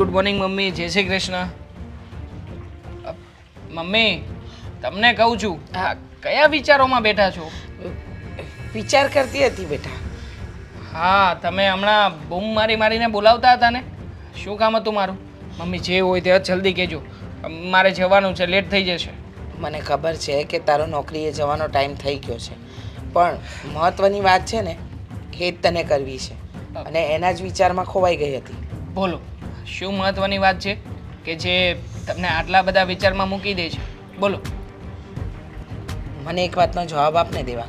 Good morning mummy. જય Shri Krishna. Mummy તમને કહું છું હા કયા વિચારોમાં બેઠા છો? વિચાર કરતી હતી બેટા. હા તમે હમણાં બૂમ મારી મારીને બોલાવતા હતા ને? શું કામ હતું મારું? મમ્મી જે હોય તે જલ્દી કહેજો. મારે જવાનું છે લેટ થઈ જશે. મને ખબર છે કે તારો નોકરીએ જવાનો ટાઈમ થઈ ગયો છે. પણ મહત્વની વાત છે ને એ જ તને કરવી છે. અને એના જ વિચારમાં ખોવાઈ ગઈ હતી. બોલો. શું મહત્વની વાત છે કે જે તમને આટલા બધા વિચારમાં મૂકી દે છે? બોલો. મને એક વાતનો જવાબ આપને દેવા.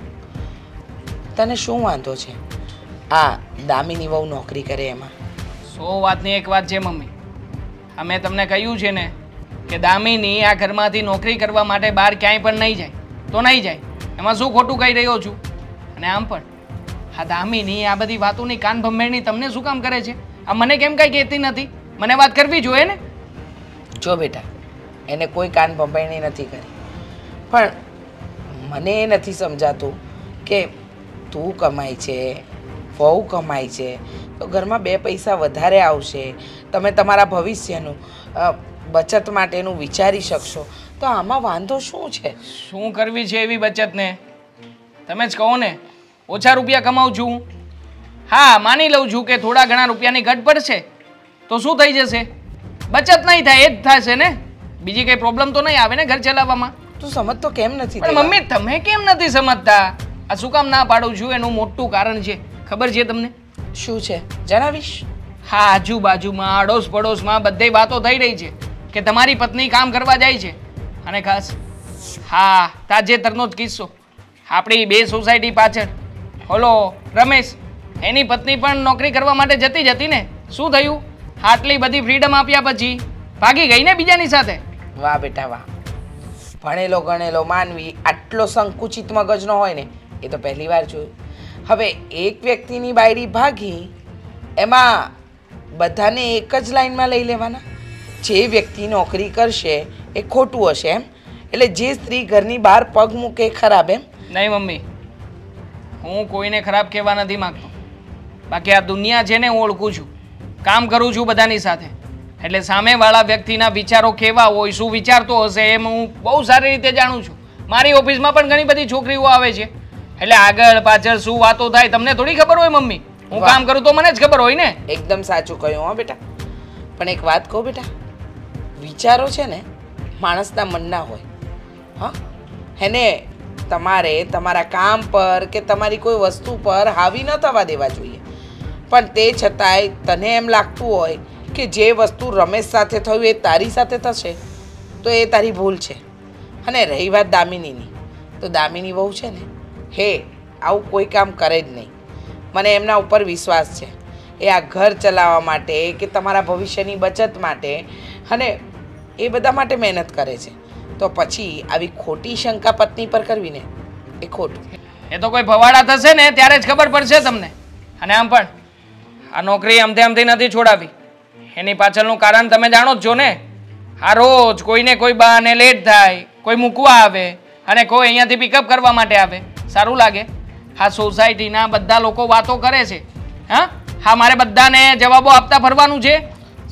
તને શું વાંધો છે? આ દામિની વહુ નોકરી કરે એમાં. સો વાતની એક વાત છે મમ્મી. આ મેં તમને કહ્યું છે ને કે દામિની આ ઘરમાંથી નોકરી કરવા માટે બહાર ક્યાંય પણ નહીં જાય. તો નહીં જાય. એમાં શું ખોટું કહી રહ્યો છું? અને આમ પણ આ દામિની આ બધી વાતોની કાન ભંભેરણી તમને શું કામ કરે છે? આ મને કેમ કાંઈ કહેતી નથી? મને વાત કરવી જોઈએ ને? જો બેટા એને કોઈ કાન પંપાઈણી નથી કરી. પણ મને એ નથી સમજાતું કે તું કમાય છે વહુ કમાય છે તો ઘરમાં બે પૈસા વધારે આવશે તમે તમારા ભવિષ્યનું બચત માટેનું વિચારી શકશો. તો આમાં વાંધો શું છે? શું કરવી છે એવી બચતને? તમે જ કહો ને ઓછા રૂપિયા કમાઉં છું. હા માની લઉં છું કે થોડા ઘણા રૂપિયાની ઘટ પડશે. તો શું થઈ જશે? બચત નહીં થાય એ જ થશે ને? બીજી કઈ પ્રોબ્લેમ તો નહીં આવે ને ઘર ચલાવવામાં? તું સમજતો કેમ નથી પણ મમ્મી તમે કેમ નથી સમજતા? આ શું કામ ના પાડું છું? એનું મોટું કારણ છે. ખબર છે તમને? શું છે? જણાવીશ? હા આજુબાજુમાં અડોશ પડોશમાં બધે વાતો થઈ રહી છે કે તમારી પત્ની કામ કરવા જાય છે. અને ખાસ હા તાજેતરનો જ કિસ્સો. આપણી બે સોસાયટી પાછળ. હોલો રમેશ એની પત્ની પણ નોકરી કરવા માટે જતી જ હતી ને? શું થયું? આટલી બધી ફ્રીડમ આપ્યા પછી ભાગી ગઈ ને બીજાની સાથે? વાહ બેટા વાહ. ભણેલો ગણેલો માનવી આટલો સંકુચિત મગજનો હોય ને એ તો પહેલી વાર જોયું. હવે એક વ્યક્તિની બાયડી ભાગી એમાં બધાને એક જ લાઈનમાં લઈ લેવાના. જે વ્યક્તિ નોકરી કરશે એ ખોટું હશે એમ. એટલે જે સ્ત્રી ઘરની બહાર પગ મૂકે ખરાબ એમ. નહીં મમ્મી હું કોઈને ખરાબ કહેવા નથી માગતો. બાકી આ દુનિયા છે ને હું ઓળખું છું કામ કરું છું બધાની સાથે. એટલે સામેવાળા વ્યક્તિના વિચારો કેવા હોય શું વિચારતો હશે એમ હું બહુ સારી રીતે જાણું છું. મારી ઓફિસમાં પણ ઘણી બધી છોકરીઓ આવે છે. એટલે આગળ પાછળ શું વાતો થાય તમને થોડી ખબર હોય મમ્મી? હું કામ કરું તો મને જ ખબર હોય ને? એકદમ સાચું કહ્યું હો બેટા. પણ એક વાત કહું બેટા. વિચારો છે ને માણસના મનના હોય. હા? એને તમારે તમારા કામ પર કે તમારી કોઈ વસ્તુ પર હાવી ન થવા દેવા જોઈએ. પણ તે છતાંય તને એમ લાગતું હોય કે જે વસ્તુ રમેશ સાથે થયું એ તારી સાથે થશે, તો એ તારી ભૂલ છે. અને રહી વાત દામિનીની. તો દામિની બહુ છે ને? હે, આવું કોઈ કામ કરે જ નહીં. મને એમના ઉપર વિશ્વાસ છે. એ આ ઘર ચલાવવા માટે કે તમારા ભવિષ્યની બચત માટે અને એ બધા માટે મહેનત કરે છે. તો પછી આવી ખોટી શંકા પત્ની પર કરવી ને, એ ખોટું. એ તો કોઈ ભવાડા થશે ને ત્યારે જ ખબર પડશે તમને. અને આમ પણ. આ નોકરી આમથી આમથી નથી છોડાવી. એની પાછળનું કારણ તમે જાણો જ છો ને? આ રોજ કોઈને કોઈ બહાને લેટ થાય કોઈ મૂકવા આવે અને કોઈ અહીંયાથી પિકઅપ કરવા માટે આવે. સારું લાગે. આ સોસાયટીના બધા લોકો વાતો કરે છે. હા? હા મારે બધાને જવાબો આપતા ફરવાનું છે.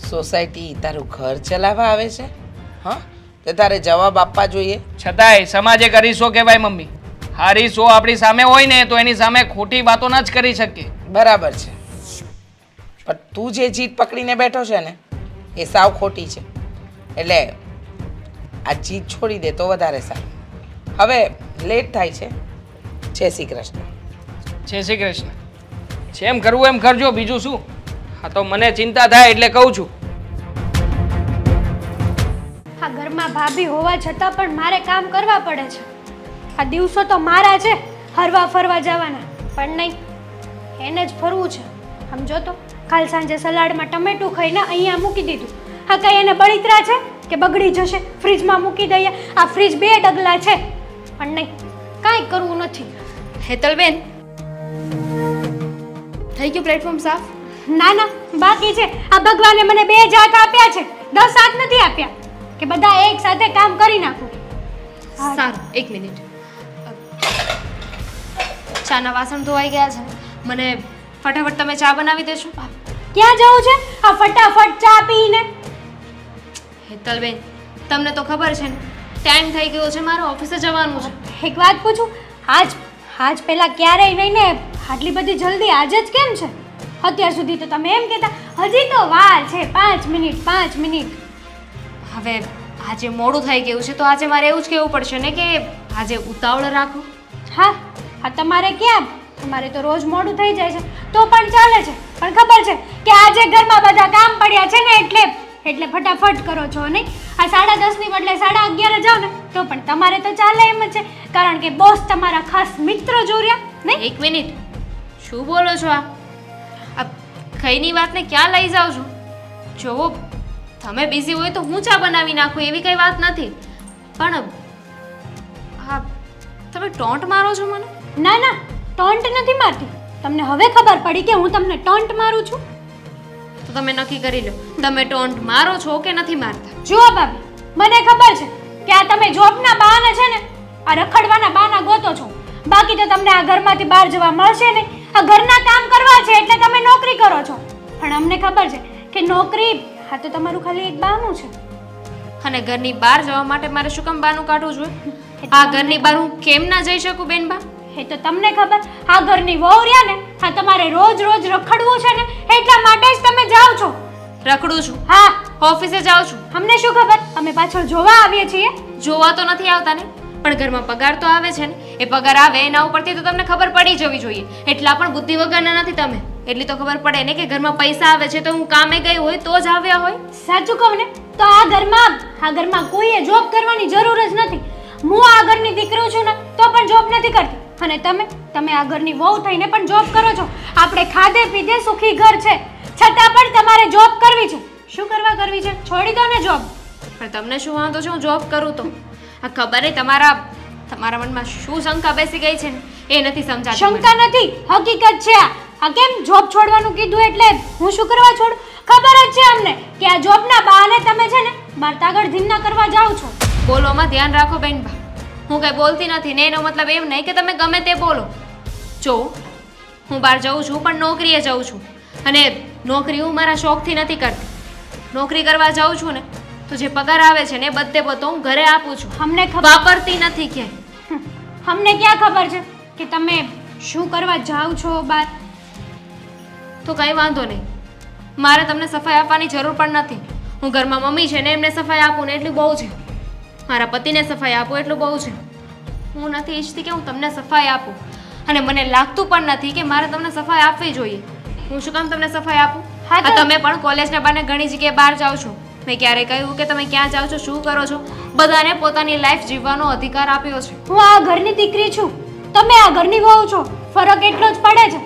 સોસાયટી તારું ઘર ચલાવવા આવે છે? હા? તે તારે જવાબ આપવા જોઈએ. છતાંય સમાજે કરીશો કહેવાય મમ્મી. હારીશો આપણી સામે હોય ને તો એની સામે ખોટી વાતો ન જ કરી શકીએ બરાબર છે. પણ તું જે જીત પકડીને બેઠો છે ને એ સાવ ખોટી છે. એટલે આ જીત છોડી દે તો વધારે સારું. હવે લેટ થાય છે. જય શ્રી કૃષ્ણ. જય શ્રી કૃષ્ણ. જેમ કરવું એમ કરજો બીજું શું? હા તો મને ચિંતા થાય એટલે કહું છું. આ ઘરમાં ભાભી હોવા છતાં પણ મારે કામ કરવા પડે છે. આ દિવસો તો મારા છે હરવા ફરવા જવાના. પણ નહીં એને જ ફરવું છે. સમજો તો. કાલ સાંજે સલાડમાં ટમેટું ખાઈને અહીંયા મૂકી દીધું. હા કાંઈ એને બળિતરા છે કે બગડી જશે? ફ્રીજમાં મૂકી દઈએ. આ ફ્રીજ બે ડગલા છે. પણ નહીં કાંઈ કરવું નથી. હેતલબેન થઈ ગયું પ્લેટફોર્મ સાફ? ના ના બાકી છે. આ ભગવાને મને બે જાત આપ્યા છે. દસ હાથ નથી આપ્યા. કે બધા એક સાથે કામ કરી નાખું. સારું એક મિનિટ. ચાના વાસણ ધોવાઈ ગયા છે. મને ફટાફટ તમે ચા બનાવી દેશો? ક્યાં જવું છે? આ ફટાફટ ચા પીને. હેતલબેન તમને તો ખબર છે ને ટાઈમ થઈ ગયો છે મારે ઓફિસે જવાનું છે. એક વાત પૂછું આજ આજ પહેલા ક્યારેય નહીં ને આટલી બધી જલ્દી આજે જ કેમ છે? અત્યાર સુધી તો તમે એમ કહેતા હજી તો વાર છે પાંચ મિનિટ પાંચ મિનિટ. હવે આજે મોડું થઈ ગયું છે તો આજે મારે એવું જ કહેવું પડશે ને કે આજે ઉતાવળ રાખો. હા આ તમારે ક્યાં તમારે તો રોજ મોડું થઈ જાય છે. તો પણ ચાલે છે. પણ ખબર છે કે આજે ઘરમાં બધા કામ પડ્યા છે ને એટલે એટલે ફટાફટ કરો છો નહીં? આ સાડા દસની બદલે સાડા અગિયારે જાઓ ને તો પણ તમારે તો ચાલે એમ જ છે. કારણ કે બોસ તમારા ખાસ મિત્ર જોર્યા નહીં? એક મિનિટ. શું બોલો છો આ? ખઈની વાતને ક્યાં લઈ જાઓ છો? જોવો તમે બિઝી હોય તો હું ચા બનાવી નાખું એવી કઈ વાત નથી. પણ હા તમે ટોન્ટ મારો છો મને? ના ના ટોન્ટ નથી મારતી? તમને હવે ખબર પડી કે હું તમને ટોન્ટ મારું છું? તો તમે નક્કી કરી લો તમે ટોન્ટ મારો છો કે નથી મારતા? જુઓ ભાભી મને ખબર છે કે આ તમે જોબના બહાના છે ને આ રખડવાના બહાના ગોતો છો. બાકી તો તમને આ ઘરમાંથી બહાર જવા મળશે નહીં. આ ઘરના કામ કરવા છે એટલે તમે નોકરી કરો છો. પણ અમને ખબર છે કે નોકરી હા તો તમારું ખાલી એક બહાનું છે. અને ઘરની બહાર જવા માટે મારે શું કામ બાનું કાઢવું જોઈએ? આ ઘરની બહાર હું કેમ ના જઈ શકું બેનબા એ તો તમને ખબર આ ઘરની વહુ રહ્યા ને આ તમારે રોજ રોજ રખડવું છે ને એટલા માટે જ તમે જાઓ છો. રખડું છું? હા. ઓફિસે જાઉં છું. અમને શું ખબર? અમે પાછળ જોવા આવીએ છીએ. જોવા તો નથી આવતા ને પણ ઘરમાં પગાર તો આવે છે ને. એ પગાર આવે એના ઉપરથી તો તમને ખબર પડી જવી જોઈએ. એટલા પણ બુદ્ધિ વગરના નથી તમે. એટલી તો ખબર પડે ને કે ઘરમાં પૈસા આવે છે તો હું કામે ગઈ હોય તો જ આવ્યા હોય. સાચું કહું ને તો આ ઘરમાં આ ઘરમાં કોઈએ જોબ કરવાની જરૂર જ નથી. હું આ ઘરની દીકરી છું ને તો પણ જોબ નથી કરતી. અને તમે તમે આ ઘરની વહુ થઈને પણ જોબ કરો છો. આપણે ખાધે પીધે સુખી ઘર છે. છતાં પણ તમારે જોબ કરવી છે. શું કરવા કરવી છે? છોડી દો ને જોબ પણ તમને શું વાંધો છે? હું જોબ કરું તો. આ ખબર તમારા તમારા મનમાં શું શંકા બેસી ગઈ છે? ને એ નથી સમજાતી. શંકા નથી. હકીકત છે આ. કેમ જોબ છોડવાનું કીધું એટલે હું શું કરવા છોડું? ખબર જ છે અમને કે આ જોબના બહાને તમે છે ને બાર તાગડ ધીમના કરવા જાઓ છો. બોલોમાં ધ્યાન રાખો બેનબા હું કઈ બોલતી નથી ને એનો મતલબ એમ નહીં કે તમે ગમે તે બોલો. જો હું બહાર જઉં છું પણ નોકરીએ જઉં છું. અને નોકરી હું મારા શોખથી નથી કરતી. નોકરી કરવા જાઉં છું ને તો જે પગાર આવે છે ને બધે બધો હું ઘરે આપું છું. અમને ખબર વાપરતી નથી કે. અમને ક્યાં ખબર છે કે તમે શું કરવા જાઓ છો બાર તો કંઈ વાંધો નહીં. મારે તમને સફાઈ આપવાની જરૂર પણ નથી. હું ઘરમાં મમ્મી છે ને એમને સફાઈ આપું ને એટલું બહુ છે. મારા પતિને સફાઈ આપો એટલું બહુ છે. હું નથી ઈચ્છતી કે હું તમને સફાઈ આપું. અને મને લાગતું પણ નથી કે મારે તમને સફાઈ આપવી જોઈએ. હું શું કામ તમને સફાઈ આપું? હા તો- તમે પણ કોલેજના બાને ઘણી જગ્યાએ બહાર જાઓ છો. મેં ક્યારે કહ્યું કે તમે ક્યાં જાઓ છો શું કરો છો? બધાને પોતાની લાઈફ જીવવાનો અધિકાર આપ્યો છે. હું આ ઘરની દીકરી છું. તમે આ ઘરની વહુ છો. ફરક એટલો જ પડે છે.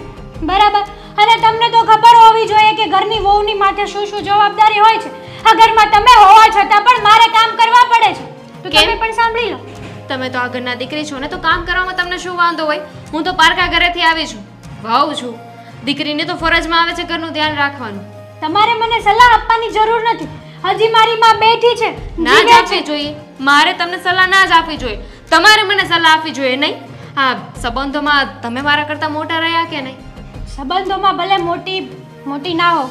બરાબર? અને તમને તો ખબર હોવી જોઈએ કે ઘરની વહુની માથે શું શું જવાબદારી હોય છે. આ ઘરમાં તમે હોવા છતાં પણ મારે કામ કરવા પડે છે. તો? તમે પણ સાંભળી લો. તમે તો આ ઘરના દીકરી છો ને તો કામ કરવામાં તમને શું વાંધો હોય? હું તો પારકા ઘરેથી આવી છું. ભાવ છું. દીકરીને તો ફરજમાં આવે છે ઘરનું ધ્યાન રાખવાનું. તમારે મને સલાહ આપવાની જરૂર નથી. હજી મારી માં બેઠી છે. ના જ આપવી જોઈએ. મારે તમને સલાહ ના જ આપવી જોઈએ. તમારે મને સલાહ આપવી જોઈએ નહીં? હા સંબંધોમાં તમે મારા કરતાં મોટા રહ્યા કે નહીં? સંબંધોમાં ભલે મોટી મોટી ના હો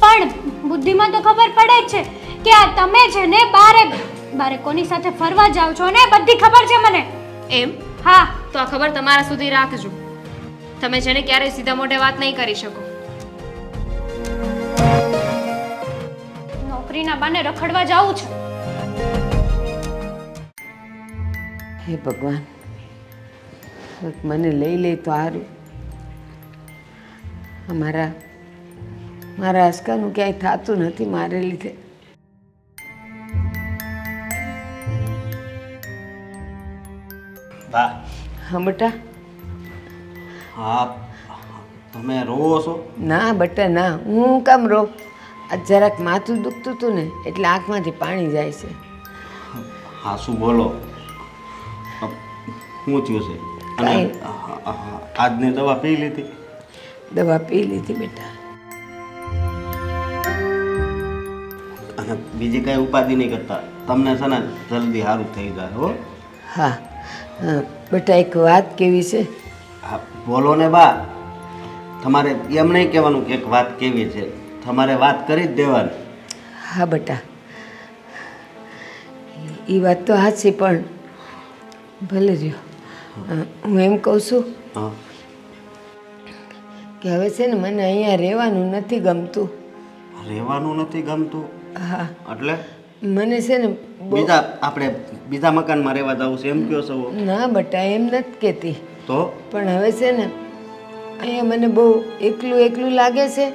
પણ બુદ્ધિમાં તો ખબર પડે જ છે કે આ તમે છે ને બારે બારે કોની સાથે ફરવા જાવ છો ને? એ બધી ખબર છે મને. એમ? હા. તો આ ખબર તમારા સુધી રાખજો. તમે છે ને ક્યારેય સીધા મોઢે વાત નહીં કરી શકો. નોકરીના બાને રખડવા જાવું છે. હે ભગવાન. મને લઈ લે તો સારું અમારા મારા આસકાનું ક્યાંય થતું નથી મારે લીધે. બા હા બટા. હા તમે રોવો છો? ના બટા ના હું કામ રો? આ જરાક માથું દુખતું હતું ને એટલે આંખમાંથી પાણી જાય છે. હા શું બોલો? શું થયું છે? અને આજની દવા પી લીધી? દવા પી લીધી બેટા. અને બીજી કાંઈ ઉપાધિ નહીં કરતા? તમને છે ને જલ્દી સારું થઈ જાય હો. હા. હા, બેટા એક વાત કેવી છે? હા બોલો ને બા. તમારે એમ નહીં કહેવાનું કે એક વાત કેવી છે. તમારે વાત કરી જ દેવાની. હા બેટા. એ વાત તો સાચી પણ ભલે રહ્યો. હું એમ કહું છું કે હવે છે ને મને અહીંયા રહેવાનું નથી ગમતું. રહેવાનું નથી ગમતું? હા. એટલે? મને છે ને બીજા આપણે બીજા મકાનમાં રહેવા જવું છે એમ કયો છો? ના બટા એમ નથી કહેતી. તો? પણ હવે છે ને અહીંયા મને બહુ એકલું એકલું લાગે છે.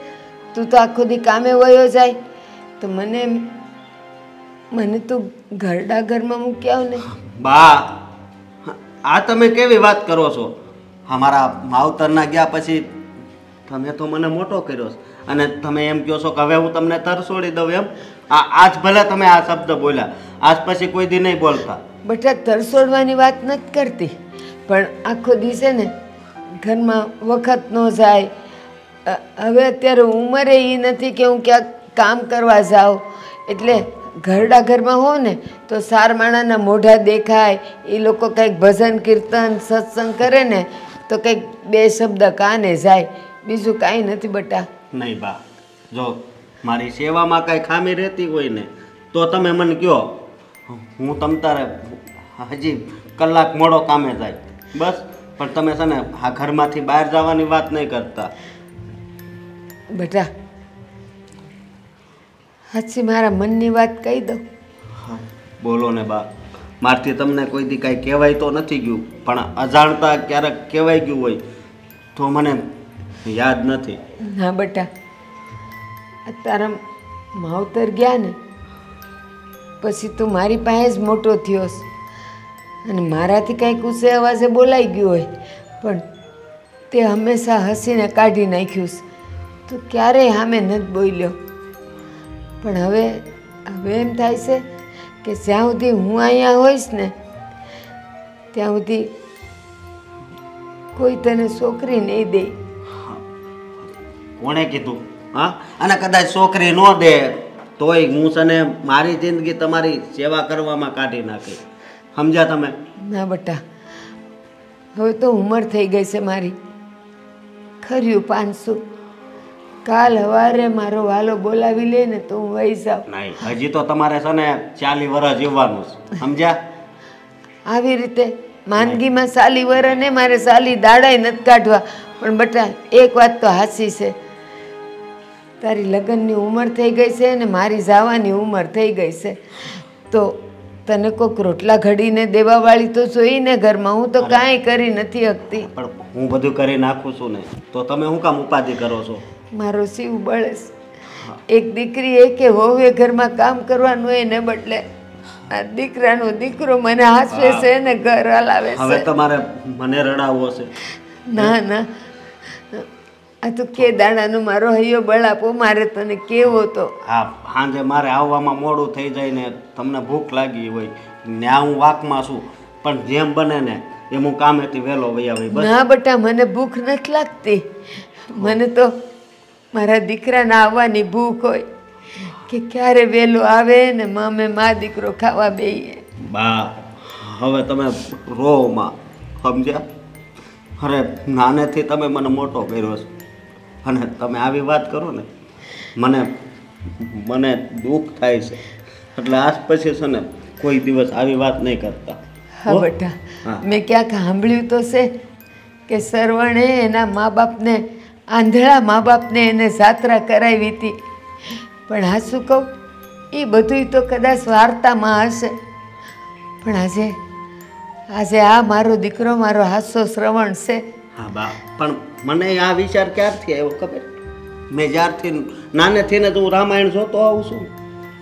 તું તો આખો દી કામે વયો જાય. તો મને મને તો ઘરડા ઘરમાં મૂક્યા ને. બા આ તમે કેવી વાત કરો છો? અમારા માવતરના ગયા પછી તમે તો મને મોટો કર્યો અને તમે એમ કહો છો કે હવે હું તમને તરસોડી દઉં એમ? આ આજ ભલે તમે આ શબ્દ બોલ્યા આજ પછી કોઈ દી નહીં બોલતા. બટા તરસોડવાની વાત નથી કરતી. પણ આખો દિવસે ને ઘરમાં વખત ન જાય. હવે અત્યારે ઉંમરે એ નથી કે હું ક્યાંક કામ કરવા જાઉં. એટલે ઘરડા ઘરમાં હો ને તો સાર માણાના મોઢા દેખાય એ લોકો કંઈક ભજન કીર્તન સત્સંગ કરે ને તો કંઈક બે શબ્દ કાને જાય. બીજું કાંઈ નથી બટા. નહીં બા. જો મારી સેવામાં કાંઈ ખામી રહેતી હોય ને તો તમે મને કહો. હું તમ તારે હજી કલાક મોડો કામે જાય. બસ પણ તમે છે ને આ ઘરમાંથી બહાર જવાની વાત નહીં કરતા. બેટા હજી મારા મનની વાત કહી દઉં. હા, બોલો ને બા. મારથી તમને કોઈ દી કાંઈ કહેવાય તો નથી ગયું પણ અજાણતા ક્યારેક કહેવાય ગયું હોય તો મને યાદ નથી. ના બેટા. આ તારા માવતર ગયા ને, પછી તું મારી પાસે જ મોટો થયો અને મારાથી કાંઈક ઉસે અવાજે બોલાઈ ગયું હોય, પણ તે હંમેશા હસીને કાઢી નાખ્યું તું ક્યારેય સામે નથી બોલ્યો. પણ હવે હવે એમ થાય છે કે જ્યાં સુધી હું અહીંયા હોઈશ ને, ત્યાં સુધી કોઈ તને છોકરી નહીં દે. કોણે કીધું? હા? અને કદાચ છોકરી ન દે તોય હું છે મારી જિંદગી તમારી સેવા કરવામાં કાઢી નાખી. સમજ્યા તમે? ના બટા. હવે તો ઉંમર થઈ ગઈ છે મારી. ખર્યું પાંચસો. કાલ હવારે મારો વાલો બોલાવી લે ને તો હું વહી જાઉં. નહીં હજી તો તમારે છે ને ચાલી વર્ષ જીવવાનું છે. સમજ્યા? આવી રીતે માંદગીમાં સાલી વર ને મારે સાલી દાડાય નથી કાઢવા. પણ બટા એક વાત તો હાસી છે. તારી લગ્નની ઉંમર થઈ ગઈ છે અને મારી જવાની ઉંમર થઈ ગઈ છે. તો તને કોઈક રોટલા ઘડીને દેવાવાળી તો જોઈને ઘરમાં. હું તો કાંઈ કરી નથી શકતી. પણ હું બધું કરી નાખું છું ને. તો તમે શું કામ ઉપાધિ કરો છો? મારો શિવ બળસ એક દીકરી એ કે વહુએ ઘરમાં કામ કરવાનું એને બદલે આ દીકરાનો દીકરો મને હાસવે છે ને ઘર હલાવે હવે છે. તમારે મને રડાવવો છે. ના ના. આ તો કે દાડાનો મારો હૈયો બળાપો મારે તને કેવો તો? હા સાંજે મારે આવવામાં મોડું થઈ જાય ને તમને ભૂખ લાગી હોય ને હું વાકમાં છું પણ જેમ બને ને એમ હું કામેથી વહેલો વહી આવી ના બટા મને ભૂખ નથી લાગતી. મને તો મારા દીકરાના આવવાની ભૂખ હોય કે ક્યારે વહેલો આવે ને મામે મા દીકરો ખાવા બેહીએ. બા હવે તમે રોમાં સમજ્યા? અરે નાનેથી તમે મને મોટો કર્યો છે. અને તમે આવી વાત કરો ને મને મને દુઃખ થાય છે. એટલે આજ પછી છે ને કોઈ દિવસ આવી વાત નહીં કરતા. હા? બેટા મેં ક્યાંક સાંભળ્યું તો છે કે સરવણે એના મા બાપને આંધળા મા બાપને એને જાત્રા કરાવી હતી. પણ આ શું કહું? એ બધુંય તો કદાચ વાર્તામાં હશે. પણ આજે આજે આ મારો દીકરો મારો હાસ્યો શ્રવણ છે. હા બા. પણ મને આ વિચાર ક્યારથી આવ્યો ખબર? મેં જ્યારથી નાનેથી ને હું રામાયણ જોતો આવું છું.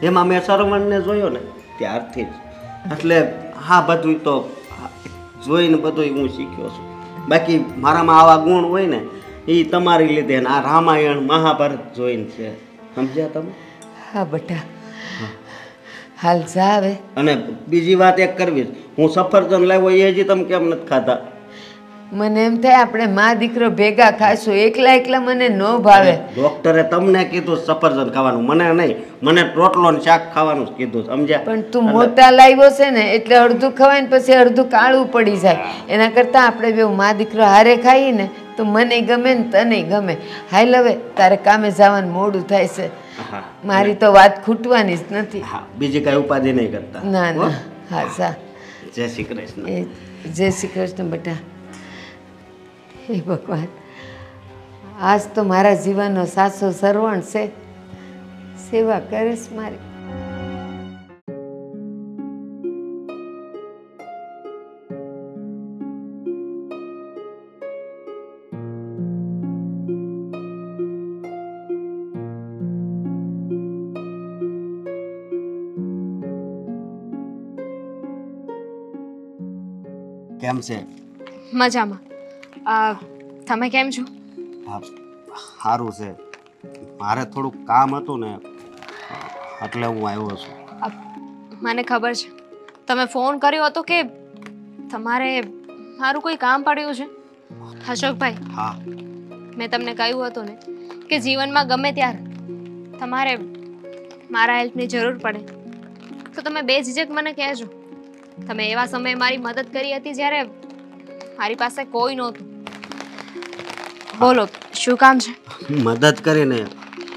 એમાં મેં સરવણને જોયો ને ત્યારથી જ. એટલે હા બધું તો જોઈને બધું હું શીખ્યો છું. બાકી મારામાં આવા ગુણ હોય ને એ તમારી લીધે ને આ રામાયણ મહાભારત જોઈને છે. સમજ્યા તમે? હા બટા. હાલ જા આવે અને બીજી વાત એક કરવી. હું સફરજન લાવ્યો એ હજી તમે કેમ નથી ખાધા? મને એમ થાય આપણે મા દીકરો ભેગા ખાશું એકલા એકલા મને ન ભાવે. ડોક્ટરે તમને કીધું સફરજન ખાવાનું મને નહીં મને રોટલો ને શાક ખાવાનું કીધું સમજ્યા? પણ તું મોટા લાવ્યો છે ને એટલે અડધું ખવાય ને પછી અડધું કાળું પડી જાય. એના કરતાં આપણે બે મા દીકરો હારે ખાઈએ ને તો મને ગમે ને તને ગમે. હાલ હવે તારે કામે જવાનું મોડું થાય છે. મારી તો વાત ખૂટવાની જ નથી. હા બીજી કાંઈ ઉપાધિ નહીં કરતા. ના ના. હા. સા જય શ્રી કૃષ્ણ. જય શ્રી કૃષ્ણ બેટા. હે ભગવાન. આજ તો મારા જીવનનો સાસો સરવણ છે. સેવા કરીશ મારી. કેમ છે? મજામાં. તમે કેમ છો? સારું છે. મારે થોડુંક કામ હતું ને એટલે હું આવ્યો છું. મને ખબર છે. તમે ફોન કર્યો હતો કે તમારે મારું કોઈ કામ પડ્યું છે? અશોકભાઈ હા. મેં તમને કહ્યું હતું ને કે જીવનમાં ગમે ત્યારે તમારે મારા હેલ્પની જરૂર પડે. તો તમે બે ઝીઝક મને કહેજો. તમે એવા સમયે મારી મદદ કરી હતી જ્યારે મારી પાસે કોઈ નહોતું. બોલો, શું કામ છે? મદદ કરીને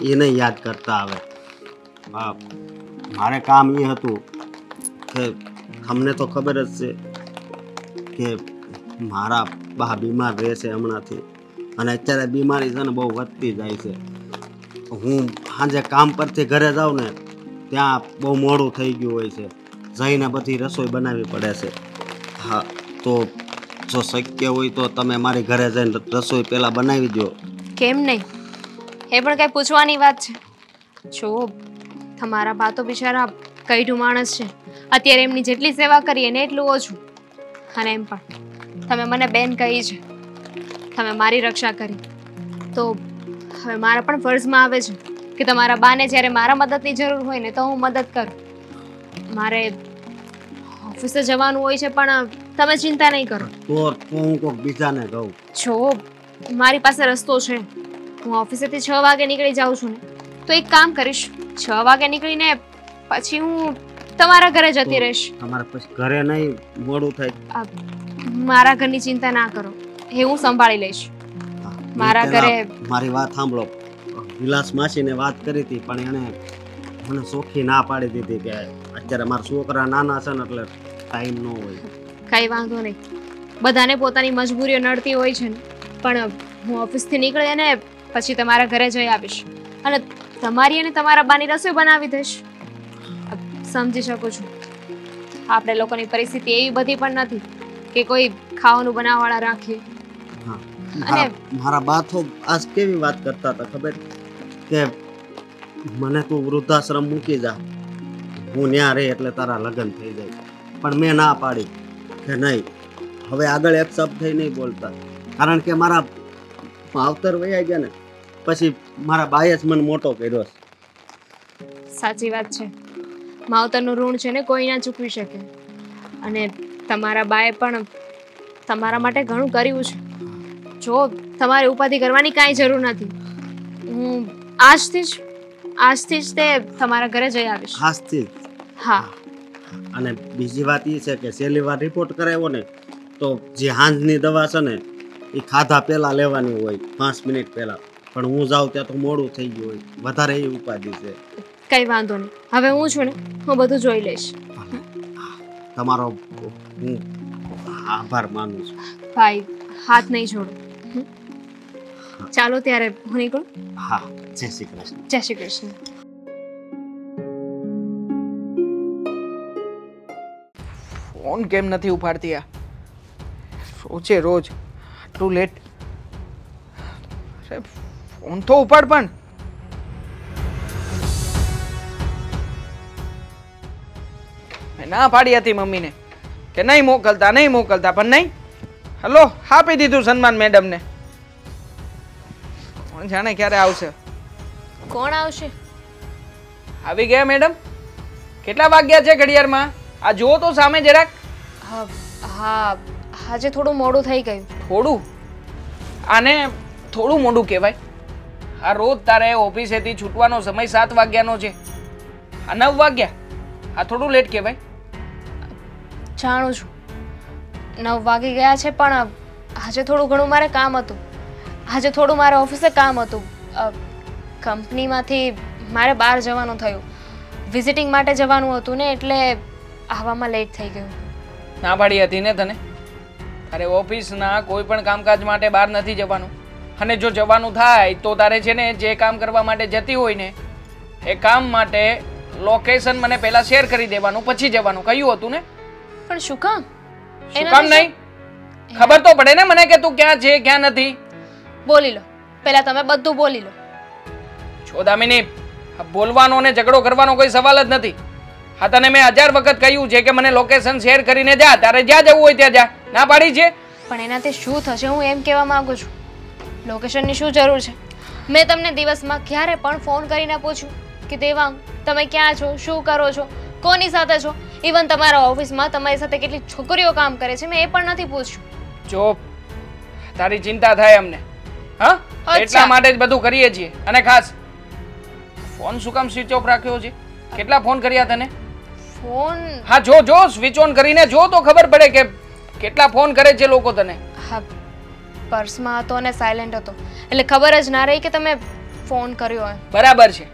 એને યાદ કરતા આવે. હા મારે કામ એ હતું કે તમને તો ખબર જ છે કે મારા બા બીમાર રહે છે હમણાંથી. અને અત્યારે બીમારી છે ને બહુ વધતી જાય છે. હું સાંજે કામ પરથી ઘરે જાઉં ને ત્યાં બહુ મોડું થઈ ગયું હોય છે. જઈને બધી રસોઈ બનાવવી પડે છે. હા, તો જો શક્ય હોય તો તમે મારી ઘરે જઈને રસોઈ પહેલાં બનાવી દો કેમ નહીં? એ પણ કઈ પૂછવાની વાત છે. જો, તમારા બા બિચારા કઈઢું માણસ છે. અત્યારે એમની જેટલી સેવા કરીએ ને એટલું ઓછું. અને એમ પણ, તમે મને બેન કહી છે, તમે મારી રક્ષા કરી. તો હવે મારા પણ ફરજમાં આવે છે કે તમારા બાને જ્યારે મારા મદદની જરૂર હોય ને તો હું મદદ કરું. મારે ઓફિસે જવાનું હોય છે પણ તમે ચિંતા નહીં કરો. તો હું કોઈક બીજાને કહું. છો મારી પાસે રસ્તો છે. હું ઓફિસેથી છ વાગે નીકળી જાઉં છું ને તો એક કામ કરીશ. છ વાગે નીકળીને પછી હું તમારા ઘરે જતી રહીશ. તમારા પછી ઘરે નહીં મોડું થાય. મારા ઘરની ચિંતા ના કરો. એ હું સંભાળી લઈશ. મારા ઘરે- મારી વાત સાંભળો. વિલાસ માસીને વાત કરી હતી પણ એણે મને ચોખ્ખી ના પાડી દીધી કે અત્યારે મારા છોકરા નાના છે ને એટલે ટાઈમ ન હોય. કઈ વાંધો નહીં. બધાને પોતાની મજબૂરીઓ નડતી હોય છે ને. પણ હું ઓફિસથી નીકળી અને પછી તમારા ઘરે જઈ આવીશ. અને તમારી અને તમારા બાની રસોઈ બનાવી દઈશ. સમજી શકું છું. આપણે લોકોની પરિસ્થિતિ એવી બધી પણ નથી કે કોઈ ખાવાનું બનાવવાળા રાખીએ અને- મારા- બા તો આજ કેવી વાત કરતા હતા ખબર? કે મને તું વૃદ્ધાશ્રમ મૂકી જા. હું ત્યાં રહે એટલે તારા લગ્ન થઈ જાય. પણ મેં ના પાડી. કે નહીં? હવે આગળ એક શબ્દ થઈ નહીં બોલતા. કારણ કે મારા માવતર વયા ગયા ને પછી મારા બાએ જ મને મોટો કર્યો છે. સાચી વાત છે. માવતરનું ઋણ છે ને કોઈ ના ચૂકવી શકે. અને તમારા બાએ પણ તમારા માટે ઘણું કર્યું છે. જો તમારે ઉપાધિ કરવાની કાંઈ જરૂર નથી. હું આજથી જ આજથી જ તે તમારા ઘરે જઈ આવીશ. આજથી હા. અને બીજી વાત એ છે કે છેલ્લી વાર રિપોર્ટ કરાવ્યો ને તો જે હાંજની દવા છે ને એ ખાધા પહેલાં લેવાની હોય પાંચ મિનિટ પહેલાં. પણ હું જાઉં ત્યાં તો મોડું થઈ ગયું હોય. વધારે એ ઉપાધિ છે. કંઈ વાંધો નહીં. હવે હું છું ને હું બધું જોઈ લઈશ. તમારો હું આભાર માનું છું. ભાઈ હાથ નહીં છોડો ચાલો ત્યારે હું નીકળું. હા. જય શ્રી કૃષ્ણ. જય શ્રી કૃષ્ણ. ફોન કેમ નથી ઉપાડતી આ? રોજે. રોજ આટલું લેટ ફોન તો ઉપાડ પણ. ના પાડી હતી મમ્મીને. કે નહીં મોકલતા નહીં મોકલતા પણ નહીં. હલો આપી દીધું સન્માન મેડમને. કોણ જાણે ક્યારે આવશે? કોણ આવશે? આવી ગયા મેડમ? કેટલા વાગ્યા છે ઘડિયાળમાં? આ જુઓ તો સામે જરાક. હા હા આજે થોડું મોડું થઈ ગયું. થોડું? આને થોડું મોડું કહેવાય. આ રોજ તારે ઓફિસેથી છૂટવાનો સમય સાત વાગ્યાનો છે. આ નવ વાગ્યા? આ થોડું લેટ કહેવાય. જાણું છું. નવ વાગી ગયા છે પણ આજે થોડું ઘણું મારે કામ હતું. આજે થોડું મારે ઓફિસે કામ હતું. કંપનીમાંથી મારે બહાર જવાનું થયું. વિઝિટિંગ માટે જવાનું હતું ને એટલે આવવામાં લેટ થઈ ગયું. ના પાડી હતી ને તને? તારે ઓફિસના કોઈ પણ કામકાજ માટે બહાર નથી જવાનું. અને જો જવાનું થાય તો તારે છે ને જે કામ કરવા માટે જતી હોય ને એ કામ માટે લોકેશન મને પહેલા શેર કરી દેવાનું પછી જવાનું. કહ્યું હતું ને? પણ શું કામ? શું કામ નહીં? ખબર તો પડે ને મને કે તું ક્યાં છે ક્યાં નથી? બોલી લો. પહેલા તમે બધું બોલી લો. છો દામિની બોલવાનો ને ઝઘડો કરવાનો કોઈ સવાલ જ નથી. હા તને મેં હજાર વખત કહ્યું છે કે મને લોકેશન શેર કરીને જા તારે જ્યાં જવું હોય ત્યાં જા. ના પાડી છે? પણ એનાથી શું થશે હું એમ કહેવા માંગુ છું. લોકેશનની શું જરૂર છે? મેં તમને દિવસમાં ક્યારે પણ ફોન કરીને પૂછ્યું કે દેવાંગ તમે ક્યાં છો શું કરો છો કોની સાથે છો? ઇવન તમારા ઓફિસમાં તમારી સાથે કેટલી છોકરીઓ કામ કરે છે મેં એ પણ નથી પૂછ્યું. જો તારી ચિંતા થાય અમને. હા. એટલા માટે જ બધું કરીએ છીએ. અને ખાસ ફોન શું કામ સ્વિચ ઓફ રાખ્યો છે? કેટલા ફોન કર્યા તને? ફોન? હા જો જો સ્વિચ ઓન કરીને જો તો ખબર પડે કે કેટલા ફોન કરે છે લોકો તને. હા પર્સમાં હતો અને સાયલેન્ટ હતો. એટલે ખબર જ ના રહી કે તમે ફોન કર્યો હોય બરાબર છે.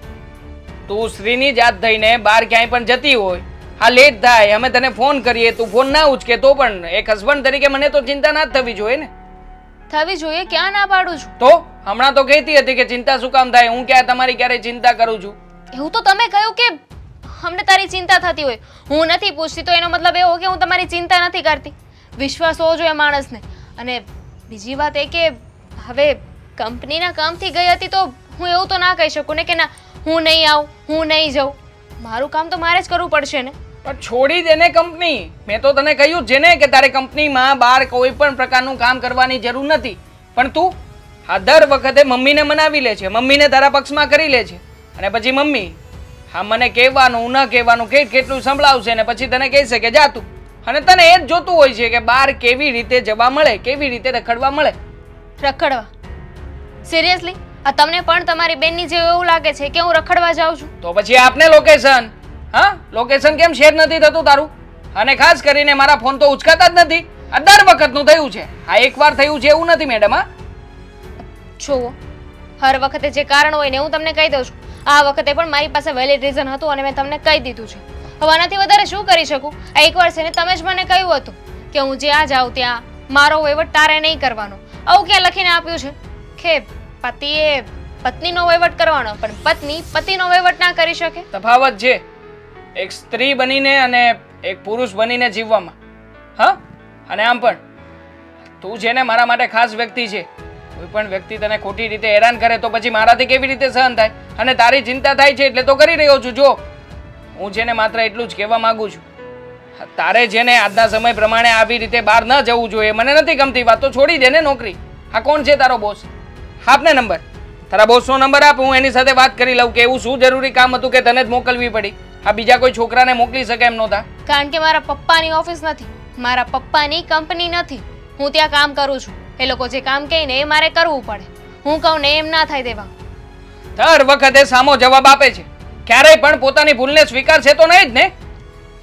તું શ્રીની જાત થઈને બહાર ક્યાંય પણ જતી હોય હા લેટ થાય અમે તને ફોન કરીએ તું ફોન ના ઉચકે તો પણ એક હસબન્ડ તરીકે મને તો ચિંતા ના થવી જોઈએ ને. થવી જોઈએ ક્યાં ના પાડું છું? તો હમણાં તો કહેતી હતી કે ચિંતા શું કામ થાય હું ક્યાં તમારી ક્યારે ચિંતા કરું છું. એવું તો તમે કહ્યું કે અમને તારી ચિંતા થતી હોય. હું નથી પૂછતી, તો એનો મતલબ એવો કે હું તમારી ચિંતા નથી કરતી. વિશ્વાસ હોવો જોઈએ માણસને. અને બીજી વાત એ કે હવે કંપનીના કામથી ગઈ હતી તો હું એવું તો ના કહી શકું ને કે ના, હું નહીં આવું, હું નહીં જાઉં. મારું કામ તો મારે જ કરવું પડશે ને. પણ છોડી દેને કંપની. મેં તો તને કહ્યું જેને કે તારે કંપનીમાં બહાર કોઈ પણ પ્રકારનું કામ કરવાની જરૂર નથી. પણ તું આ દર વખતે મમ્મીને મનાવી લે છે. મમ્મીને તારા પક્ષમાં કરી લે છે. અને પછી મમ્મી હા મને કહેવાનું ન કહેવાનું કે કેટલું સંભળાવશે ને પછી તને કહેશે કે જા તું. અને તને એ જ જોતું હોય છે કે બહાર કેવી રીતે જવા મળે કેવી રીતે રખડવા મળે. રખડવા? સિરિયસલી આ તમને પણ તમારી બેનની જેવું એવું લાગે છે કે હું રખડવા જાઉં છું? તો પછી આપને લોકેશન હા? લોકેશન કેમ શેર નથી થતું તારું? અને ખાસ કરીને મારા ફોન તો ઉચકાતા જ નથી. આ દર વખતનું થયું છે. આ એકવાર થયું છે એવું નથી મેડમ હા? જુઓ હર વખતે જે કારણ હોય ને હું તમને કહી દઉં છું. આ વખતે પણ મારી પાસે વેલિડ રીઝન હતું અને મેં તમને કહી દીધું છે. હવે આનાથી વધારે શું કરી શકું? આ એકવાર છે ને તમે જ મને કહ્યું હતું કે હું જ્યાં જાઉં ત્યાં મારો વહીવટ તારે નહીં કરવાનો. આવું ક્યાં લખીને આપ્યું છે? કે પતિએ પત્નીનો વહીવટ કરવાનો, પણ પત્ની પતિનો વહીવટ ના કરી શકે? તફાવત છે. એક સ્ત્રી બનીને અને એક પુરુષ બનીને જીવવામાં. હા? અને આમ પણ. તું છે ને મારા માટે ખાસ વ્યક્તિ છે કોઈ પણ વ્યક્તિ તને ખોટી રીતે હેરાન કરે તો પછી મારાથી કેવી રીતે સહન થાય? અને તારી ચિંતા થાય છે એટલે તો કરી રહ્યો છું. જો, હું છે ને માત્ર એટલું જ કહેવા માગું છું. તારે છે ને આજના સમય પ્રમાણે આવી રીતે બહાર ન જવું જોઈએ, મને નથી ગમતી વાત, તો છોડી દે ને નોકરી. આ કોણ છે તારો બોસ આપને નંબર. તારા બોસનો નંબર આપ, હું એની સાથે વાત કરી લઉં કે એવું શું જરૂરી કામ હતું કે તને જ મોકલવી પડી? આ બીજા કોઈ છોકરાને મોકલી શકે એમ નહોતા? કારણ કે મારા પપ્પાની ઓફિસ નથી. મારા પપ્પાની કંપની નથી. હું ત્યાં કામ કરું છું. એ લોકો જે કામ કહે ને એ મારે કરવું પડે. હું કહું ને એમ ના થાય દેવા. દર વખતે સામો જવાબ આપે છે. ક્યારેય પણ પોતાની ભૂલને સ્વીકારશે તો નહીં જ ને?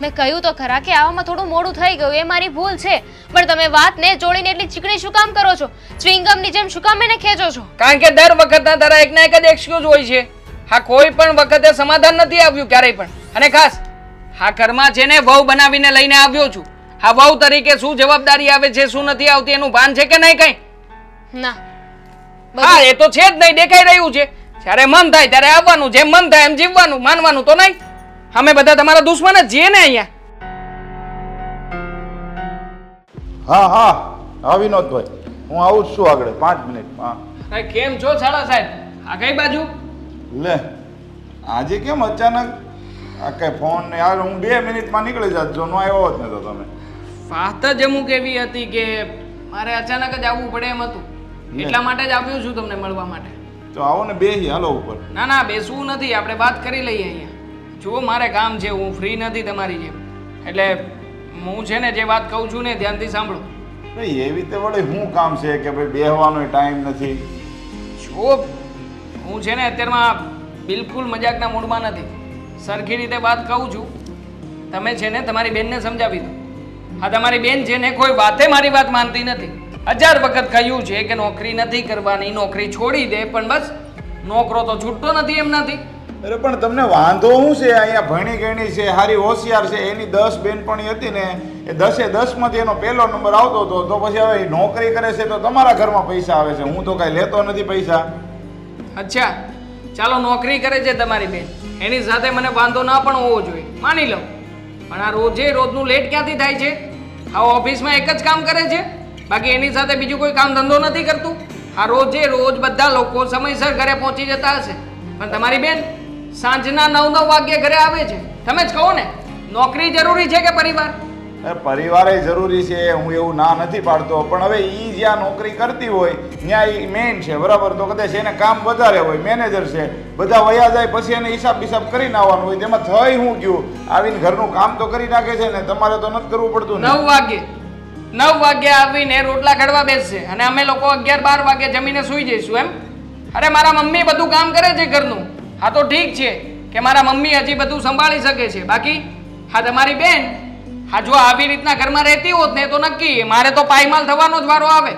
મેં કહ્યું તો ખરા કે આવામાં થોડું મોડું થઈ ગયું એ મારી ભૂલ છે. પણ તમે વાતને જોડીને એટલી ચીકણી શું કામ કરો છો? ચ્વિંગમની જેમ શું કામ એને ખેંચો છો? કારણ કે દર વખતના તારા એકના એક જ એક્સક્યુઝ હોય છે. હા કોઈ પણ વખતે સમાધાન નથી આવ્યું ક્યારેય પણ. અને ખાસ હા ઘરમાં છે ને વહુ બનાવીને લઈને આવ્યો છું હા વહુ તરીકે શું જવાબદારી આવે છે શું નથી આવતી એનું ભાન છે કે નહીં કઈ? ના. હા એ તો છે જ નહીં દેખાઈ રહ્યું છે. જ્યારે મન થાય ત્યારે આવવાનું જેમ મન થાય એમ જીવવાનું માનવાનું તો નહીં? અમે બધા તમારા દુશ્મન જ છીએ ને અહીંયા. હા હા હા વિનોદભાઈ હું આવું જ છું આગળ પાંચ મિનિટ હા. કેમ છો છાડા સાહેબ? આ કઈ બાજુ? લે આજે કેમ અચાનક? આ કઈ ફોન ને યાર હું બે મિનિટમાં નીકળી જાત જો નો આવ્યો જ નતો તમે. વાત જ અમુક એવી હતી કે મારે અચાનક જ આવવું પડે એમ હતું. એટલા માટે જ આવ્યો છું તમને મળવા માટે. તો આવો ને બે હાલો ઉપર. ના ના બેસવું નથી. આપણે વાત કરી લઈએ અહીંયા. જુઓ મારે કામ છે હું ફ્રી નથી તમારી જેમ. એટલે હું છે ને જે વાત કહું છું ને ધ્યાનથી સાંભળો. ભાઈ એવી રીતે વળે શું કામ છે કે ભાઈ બેહવાનો ટાઈમ નથી? જુઓ હું છે ને અત્યારમાં બિલકુલ મજાકના મૂડમાં નથી. સરખી રીતે વાત કહું છું. તમે છે ને તમારી બેનને સમજાવી દો. હા તમારી બેન જેને કોઈ વાતે મારી વાત માનતી નથી. હજાર વખત કહ્યું છે કે નોકરી નથી કરવાની નોકરી છોડી દે પણ બસ નોકરો તો છૂટતો નથી એમનાથી. અરે પણ તમને વાંધો શું છે? અહીંયા ભણી ગણી છે હારી હોશિયાર છે. એની દસ બેનપણી હતી ને એ દસે દસમાંથી એનો પહેલો નંબર આવતો હતો તો પછી હવે નોકરી કરે છે તો તમારા ઘરમાં પૈસા આવે છે. હું તો કાંઈ લેતો નથી પૈસા. અચ્છા ચાલો નોકરી કરે છે તમારી બેન. એની સાથે મને વાંધો ના પણ હોવો જોઈએ. માની લઉં પણ આ રોજે રોજનું લેટ ક્યાંથી થાય છે? આ ઓફિસમાં એક જ કામ કરે છે? બાકી એની સાથે બીજું કોઈ કામ ધંધો નથી કરતું? આ રોજે રોજ બધા લોકો સમયસર ઘરે પહોંચી જતા હશે. પણ તમારી બેન, સાંજના નવ નવ વાગ્યે ઘરે આવે છે. તમે જ કહો ને, નોકરી જરૂરી છે કે પરિવાર? પરિવારે જરૂરી છે, હું એવું ના નથી પાડતો, પણ હવે એ જ્યાં નોકરી કરતી હોય, ત્યાં એ મેઇન છે, બરાબર? તો કદાચ એને કામ વધારે હોય મેનેજર છે, બધા વયા જાય, પછી એને હિસાબ બિસાબ કરીને આવવાનું હોય, તેમાં થઈ હું ગયું? આવીને ઘરનું કામ તો કરી નાખે છે ને, તમારે તો નથી કરવું પડતું નવ વાગ્યે નવ વાગ્યે આવીને રોટલા ઘડવા બેસશે, અને અમે લોકો અગિયાર બાર વાગે જમીને સૂઈ જઈશું, એમ? અરે, મારા મમ્મી બધું કામ કરે છે ઘરનું. હા, તો ઠીક છે કે મારા મમ્મી હજી બધું સંભાળી શકે છે. બાકી, હા, તમારી બેન હા જો આવી રીતના ઘરમાં રહેતી હોત ને તો નક્કી મારે તો પાયમાલ થવાનો જ વારો આવે.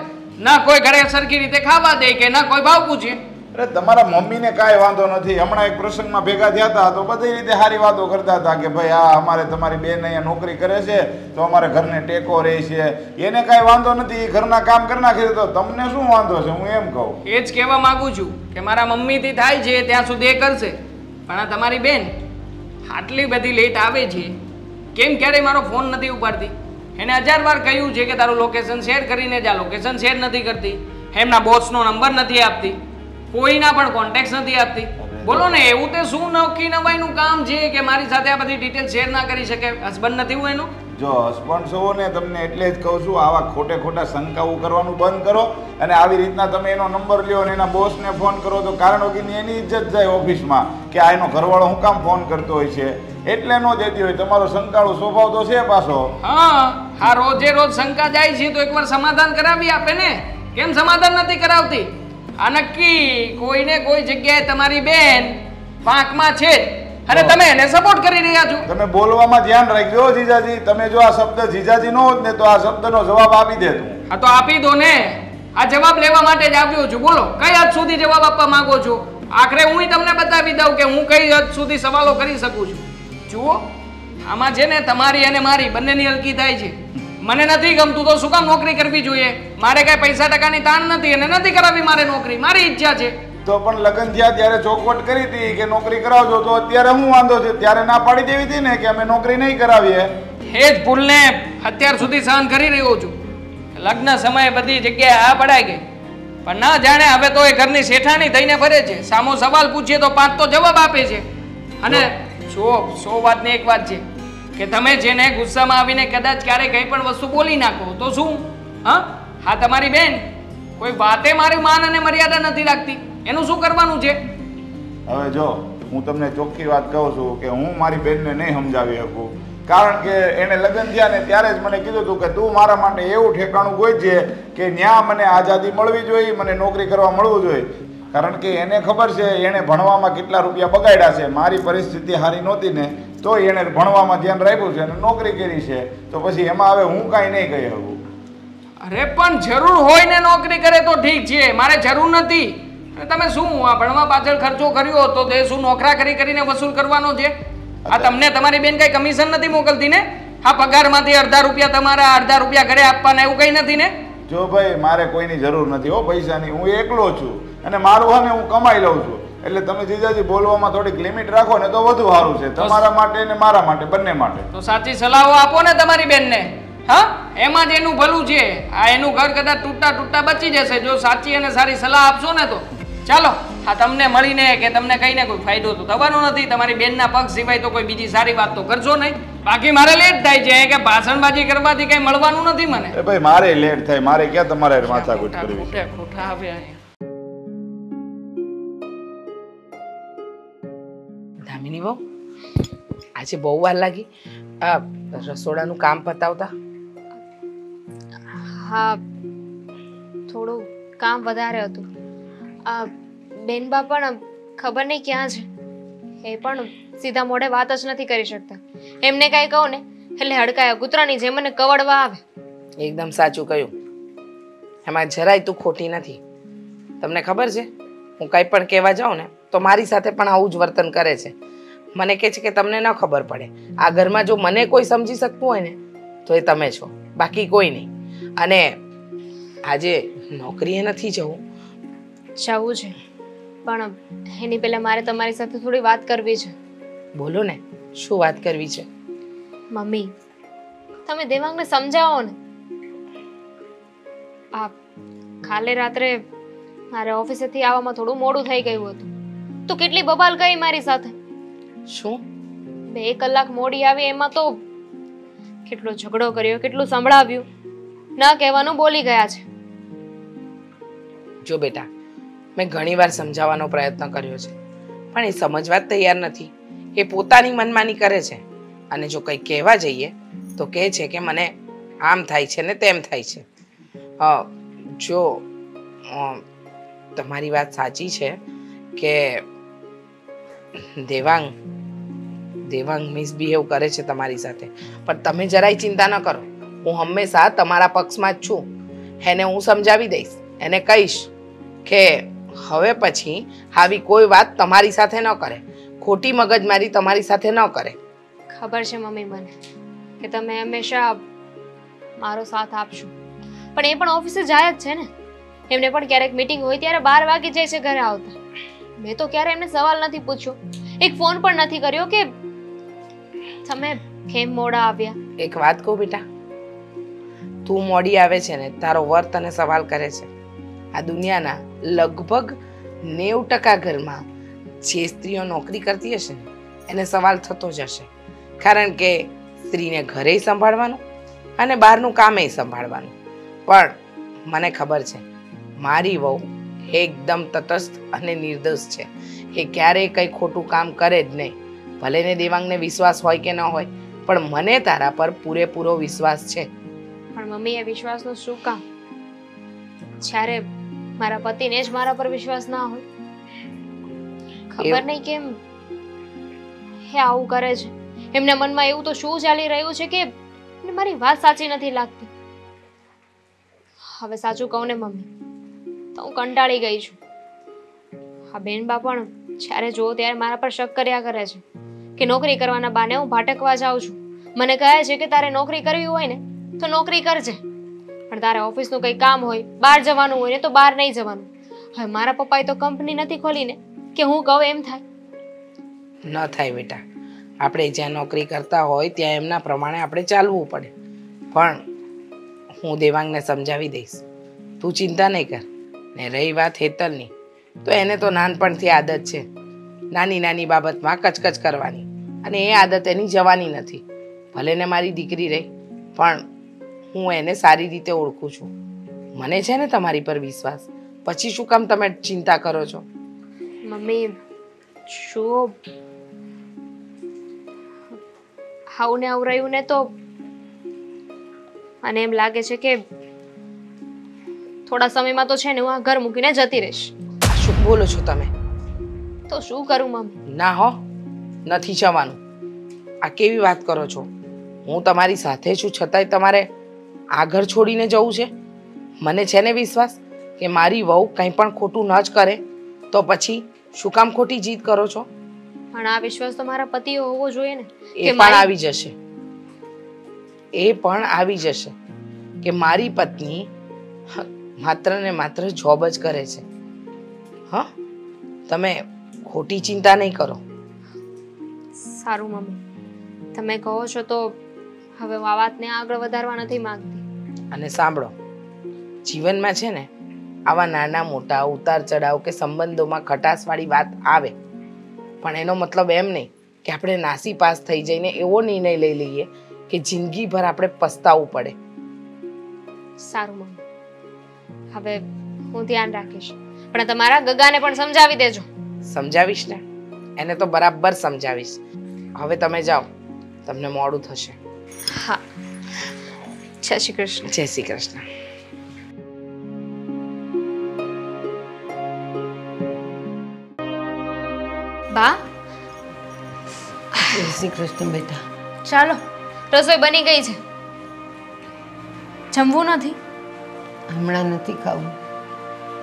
ના કોઈ ઘરે સરખી રીતે ખાવા દે કે ના કોઈ ભાવ પૂછે. અરે તમારા મમ્મીને કાંઈ વાંધો નથી. હમણાં એક પ્રસંગમાં ભેગા થયા હતા તો બધી રીતે સારી વાતો કરતા હતા કે ભાઈ આ અમારે તમારી બેન અહીંયા નોકરી કરે છે તો અમારે ઘરને ટેકો રહે છે. એને કાંઈ વાંધો નથી એ ઘરના કામ કરી નાખે તો તમને શું વાંધો છે? હું એમ કહું. એ જ કહેવા માંગુ છું કે મારા મમ્મીથી થાય છે ત્યાં સુધી એ કરશે. પણ આ તમારી બેન આટલી બધી લેટ આવે છે કેમ ક્યારેય મારો ફોન નથી ઉપાડતી? એને હજાર વાર કહ્યું છે કે તારું લોકેશન શેર કરીને જા. લોકેશન શેર નથી કરતી. એમના બોસનો નંબર નથી આપતી. કોઈના પણ કોન્ટેક્ટ નથી આપતી. બોલો ને એવું તે શું નક્કી નવાઈનું કામ છે કે મારી સાથે આ બધી ડિટેલ શેર ના કરી શકે? હસબન્ડ નથી હું એનું? જો હસબન્ડ છો ને તમને એટલે જ કહું છું આવા ખોટે ખોટા શંકાઓ કરવાનું બંધ કરો અને આવી રીતના તમે એનો નંબર લ્યો અને એના બોસને ફોન કરો તો કારણ વગરની એની ઇજ્જત જાય ઓફિસમાં કે આ એનો ઘરવાળો હું કામ ફોન કરતો હોય છે? એટલે નો દેતી હોય. તમારો શંકાળો સ્વભાવ તો છે પાછો. હા હા રોજે રોજ શંકા જાય છે તો એકવાર સમાધાન કરાવી આપે ને. કેમ સમાધાન નથી કરાવતી? આ નક્કી કોઈને કોઈ જગ્યાએ તમારી બેન પાંખમાં છે. અને તમે એને સપોર્ટ કરી રહ્યા છો. તમે બોલવામાં ધ્યાન રાખજો જીજાજી. તમે જો આ શબ્દ જીજાજી નો હોત ને તો આ શબ્દનો જવાબ આપી દેતો હા તો આપી દો ને. આ જવાબ લેવા માટે જ આવ્યો છું. બોલો કઈ હદ સુધી જવાબ આપવા માંગો છો? આખરે હું તમને બતાવી દઉં કે હું કઈ હદ સુધી સવાલો કરી શકું છું. જુઓ આમાં છે ને તમારી અને મારી બંનેની હલકી થાય છે. મને નથી ગમતું તો શું કામ નોકરી કરવી જોઈએ? મારે કઈ પૈસા ટકાની તાણ નથી અને નથી કરાવી મારે નોકરી. મારી ઈચ્છા છે. તો પણ લગ્ન થયા ત્યારે ચોખવટ કરી હતી કે નોકરી કરાવજો. તો અત્યારે હું વાંધો છે? ત્યારે ના પાડી દેવી હતી ને કે અમે નોકરી નહીં કરાવીએ? એ જ ભૂલને અત્યાર સુધી સહન કરી રહ્યો છું. લગ્ન સમયે બધી જગ્યાએ આ પડાઈ ગઈ. પણ ના જાણે હવે તો એ ઘરની શેઠાણી થઈને ફરે છે. સામો સવાલ પૂછીએ તો પાંચ તો જવાબ આપે છે. અને સો સો વાતની એક વાત છે, કે તમે જેને ગુસ્સામાં આવીને કદાચ ક્યારે કંઈ પણ વસ્તુ બોલી નાખો, તો શું? હા? હા, તમારી બેન, કોઈ વાતે મારી માન અને મર્યાદા નથી રાખતી. એનું શું કરવાનું છે? હવે જો, હું તમને ચોખ્ખી વાત કહું છું કે હું મારી બેનને નહીં સમજાવી શકું. કારણ કે એને લગ્ન થયા ને ત્યારે જ મને કીધું હતું કે તું મારા માટે એવું ઠેકાણું ગોતજે કે ન્યા મને આઝાદી મળવી જોઈએ, મને નોકરી કરવા મળવું જોઈએ. કારણ કે એને ખબર છે એણે ભણવામાં કેટલા રૂપિયા બગાડ્યા છે. મારી પરિસ્થિતિ સારી નહોતી ને તો એણે ભણવામાં ધ્યાન રાખ્યું છે અને નોકરી કરી છે. તો પછી એમાં હવે હું કાંઈ નહીં કહી શકું. અરે પણ જરૂર હોય ને નોકરી કરે તો ઠીક છે મારે જરૂર નથી. તમે શું આ ભણવા પાછળ ખર્ચો કર્યો તો તે શું નોકરા કરી કરીને વસૂલ કરવાનો છે? આ તમને તમારી બેન કઈ કમિશન નથી મોકલતી ને? આ પગારમાંથી અડધા રૂપિયા તમારા અડધા રૂપિયા ઘરે આપવાના એવું કઈ નથી ને? જો ભાઈ મારે કોઈની જરૂર નથી. હો પૈસાની હું એકલો છું. અને મારું હોય ને હું કમાઈ લઉં છું એટલે તમે જીજાજી બોલવામાં થોડીક લિમિટ રાખો ને તો વધુ સારું છે તમારા માટે ને મારા માટે બંને માટે તો સાચી સલાહો આપો ને તમારી બેનને હા એમાં જ એનું ભલું છે આ એનું ઘર કદાચ તૂટતા તૂટતા બચી જશે જો સાચી અને સારી સલાહ આપશો ને તો ચાલો આ તમને મળીને કે તમને કહીને કોઈ ફાયદો તો થવાનો નથી તમારી બેનના પગ સિવાય તો કોઈ બીજી સારી વાત તો કરશો નહીં બાકી મારે લેટ થાય છે કે ભાષણબાજી કરવાથી કઈ મળવાનું નથી મને ભાઈ મારે લેટ થાય મારે ક્યાં તમારે માથા કરવી ખોટા ખોટા આવ્યા બહુ આજે બહુ વાર લાગી. આ રસોડાનું કામ પતાવતા? હા થોડું કામ વધારે હતું. આ બેનબા પણ ખબર નહીં ક્યાં છે. એ પણ સીધા મોઢે વાત જ નથી કરી શકતા. એમને કાંઈ કહું ને એટલે હડકાયા કૂતરાની જેમ મને કવડવા આવે. એકદમ સાચું કહ્યું. એમાં જરાય તું ખોટી નથી. તમને ખબર છે? હું કંઈ પણ કહેવા જાઉં ને તો મારી સાથે પણ આવું જ વર્તન કરે છે. મને કહે છે કે તમને ન ખબર પડે. આ ઘરમાં જો મને કોઈ સમજી શકતું હોય ને તો એ તમે છો. બાકી કોઈ નહીં. અને આજે નોકરીએ નથી જવું. જવું છે. પણ એની પહેલાં મારે તમારી સાથે થોડી વાત કરવી છે. બોલો ને શું વાત કરવી છે? મમ્મી તમે દેવાંગને સમજાવો ને. આ કાલે રાત્રે મારે ઓફિસેથી આવવામાં થોડું મોડું થઈ ગયું હતું. તો કેટલી બબાલ ગઈ મારી સાથે? શું? બે કલાક મોડી આવી એમાં તો કેટલો ઝઘડો કર્યો કેટલું સંભળાવ્યું. ના કહેવાનું બોલી ગયા છે. જો બેટા મેં ઘણીવાર સમજાવવાનો પ્રયત્ન કર્યો છે પણ એ સમજવા જ તૈયાર નથી. એ પોતાની મનમાની કરે છે. અને જો કંઈ કહેવા જઈએ તો કહે છે કે મને આમ થાય છે ને તેમ થાય છે. જો તમારી વાત સાચી છે કે દેવાંગ. દેવાંગ મિસબિહેવ કરે છે તમારી સાથે. પણ તમે જરાય ચિંતા ન કરો. હું હંમેશા તમારા પક્ષમાં જ છું. એને હું સમજાવી દઈશ. એને કહીશ કે હવે પછી આવી કોઈ વાત તમારી સાથે ન કરે. ખોટી મગજમારી તમારી સાથે ન કરે. ખબર છે મમ્મી મને કે તમે હંમેશા મારો સાથ આપશો. પણ એ પણ ઓફિસે જાય જ છે ને. એમને પણ ક્યારેક મીટિંગ હોય ત્યારે બાર વાગી જાય છે ઘરે આવતા. મેં તો ક્યારે એમને સવાલ નથી પૂછ્યો. એક ફોન પણ નથી કર્યો કે તમે કેમ મોડા આવ્યા? એક વાત કહું બેટા, તું મોડી આવે છે ને, તારો વર્ત અને સવાલ કરે છે. આ દુનિયાના લગભગ નેવું ટકા ઘરમાં જે સ્ત્રીઓ નોકરી કરતી હશે ને, એને સવાલ થતો જ હશે. કારણ કે સ્ત્રીને ઘરે સંભાળવાનું અને બહારનું કામે સંભાળવાનું. પણ મને ખબર છે, મારી વહુ એકદમ તટસ્થ અને નિર્દોષ છે એ ક્યારેય કંઈ ખોટું કામ કરે જ નહીં. ભલે ને દેવાંગને વિશ્વાસ હોય કે ન હોય પણ મને તારા પર પૂરેપૂરો વિશ્વાસ છે. પણ મમ્મી એ વિશ્વાસનું શું કામ? જ્યારે મારા પતિને જ મારા પર વિશ્વાસ ના હોય. ખબર નહીં કેમ? હે આવું કરે છે. એમના મનમાં એવું તો શું ચાલી રહ્યું છે કે મારી વાત સાચી નથી લાગતી. હવે સાચું કહું ને મમ્મી. હું કંટાળી ગઈ છું. હા બેનબા પણ જ્યારે જુઓ ત્યારે મારા પર શક કર્યા કરે છે કે નોકરી કરવાના બાને હું ભાટકવા જાઉં છું. મને કહે છે કે તારે નોકરી કરવી હોય ને તો નોકરી કરજે. પણ તારે ઓફિસનું કંઈ કામ હોય, બહાર જવાનું હોય ને તો બહાર નહીં જવાનું. હવે મારા પપ્પાએ તો કંપની નથી ખોલીને કે હું કહું એમ થાય. ન થાય બેટા. આપણે જ્યાં નોકરી કરતા હોય ત્યાં એમના પ્રમાણે આપણે ચાલવું પડે. પણ હું દેવાંગને સમજાવી દઈશ. તું ચિંતા નહીં કર. ને રહી વાત હેતલની. તો એને તો નાનપણથી આદત છે. નાની નાની બાબતમાં કચકચ કરવાની. અને એ આદત એની જવાની નથી. ભલે ને મારી દીકરી રહી, પણ હું એને સારી રીતે ઓળખું છું. મને છે ને તમારી પર વિશ્વાસ. પછી શું કામ તમે ચિંતા કરો છો? મમ્મી, શું? આવું ને આવું રહ્યું ને તો. અને એમ લાગે છે કે થોડા સમયમાં તો છે ને હું આ ઘર મૂકીને જતી રહીશ. શું બોલો છો તમે? તો શું કરું મમ્મી ના હો નથી જવાનું. આ કેવી વાત કરો છો? હું તમારી સાથે છું છતાંય તમારે આ ઘર છોડીને જવું છે? મને છે ને વિશ્વાસ કે મારી વહુ કંઈ પણ ખોટું ન જ કરે તો પછી શું કામ ખોટી જીત કરો છો? પણ આ વિશ્વાસ તો મારા પતિએ હોવો જોઈએ ને એ પણ આવી જશે. એ પણ આવી જશે કે મારી પત્ની માત્ર ને માત્ર જોબ જ કરે છે. હા? તમે ખોટી ચિંતા નહીં કરો. સારું મમ્મી તમે કહો છો તો હવે હું આ વાતને આગળ વધારવા નથી માંગતી. અને સાંભળો જીવનમાં છે ને આવા નાના મોટા ઉતાર ચઢાવ કે સંબંધોમાં ખટાશવાળી વાત આવે. પણ એનો મતલબ એમ નહીં કે આપણે નાસી પાસ થઈ જઈને એવો નિર્ણય લઈ લઈએ કે જિંદગીભર આપણે પસ્તાવવું પડે. સારું મમ્મી હવે હું ધ્યાન રાખીશ. પણ તમારા ગગાને પણ સમજાવી દેજો. સમજાવીશ ને? એને તો બરાબર સમજાવીશ. હવે તમે જાઓ. તમને મોડું થશે. હા. જય શ્રી કૃષ્ણ. જય શ્રી કૃષ્ણ. બા? જય શ્રી કૃષ્ણ બેટા. ચાલો. રસોઈ બની ગઈ છે. જમવું નથી? હમણાં નથી ખાવું.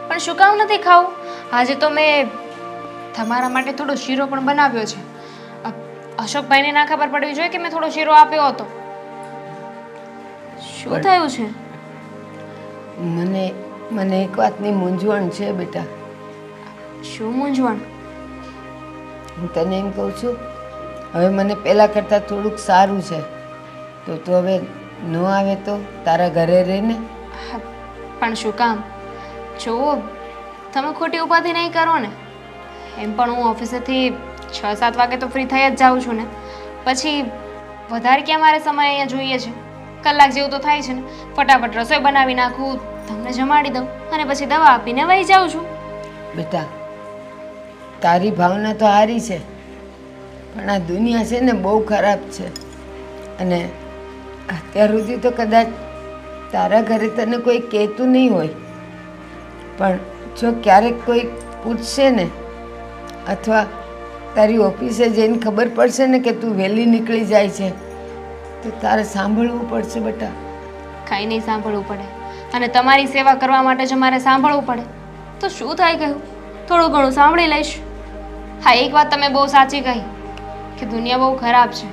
પણ શું કામ નથી ખાવું? આજે તો મેં તમારા માટે થોડો શીરો પણ બનાવ્યો છે. અશોકભાઈને ના ખબર પડવી જોઈએ કે મેં થોડો શીરો આપ્યો હતો. શું થયું છે? મને મને એક વાતની મૂંઝવણ છે બેટા. શું મૂંઝવણ? હું તને એમ કહું છું હવે મને પહેલાં કરતાં થોડુંક સારું છે. તો તું હવે ન આવે તો તારા ઘરે રહીને? હા, પણ શું કામ? જુઓ, તમે ખોટી ઉપાધિ નહીં કરો ને. એમ પણ હું ઓફિસેથી છ, સાત વાગે તો ફ્રી થઈ જ જાઉં છું ને. પછી વધારે ક્યાં મારે સમય અહીંયા જોઈએ છે? કલાક જેવું તો થાય છે ને. ફટાફટ રસોઈ બનાવી નાખું, તમને જમાડી દઉં, અને પછી દવા આપીને વહી જાઉં છું. બેટા, તારી ભાવના તો સારી છે, પણ આ દુનિયા છે ને બહુ ખરાબ છે. અને અત્યાર સુધી તો કદાચ તારા ઘરે તને કોઈ કહેતું નહીં હોય. પણ જો ક્યારેક કોઈ પૂછશે ને, અથવા તારી ઓફિસે જઈને ખબર પડશે ને કે તું વહેલી નીકળી જાય છે, તો તારે સાંભળવું પડશે બેટા. કાંઈ નહીં સાંભળવું પડે. અને તમારી સેવા કરવા માટે જો મારે સાંભળવું પડે. તો શું થાય ગયું થોડું ઘણું સાંભળી લઈશ. હા, એક વાત તમે બહુ સાચી કહી, કે દુનિયા બહુ ખરાબ છે.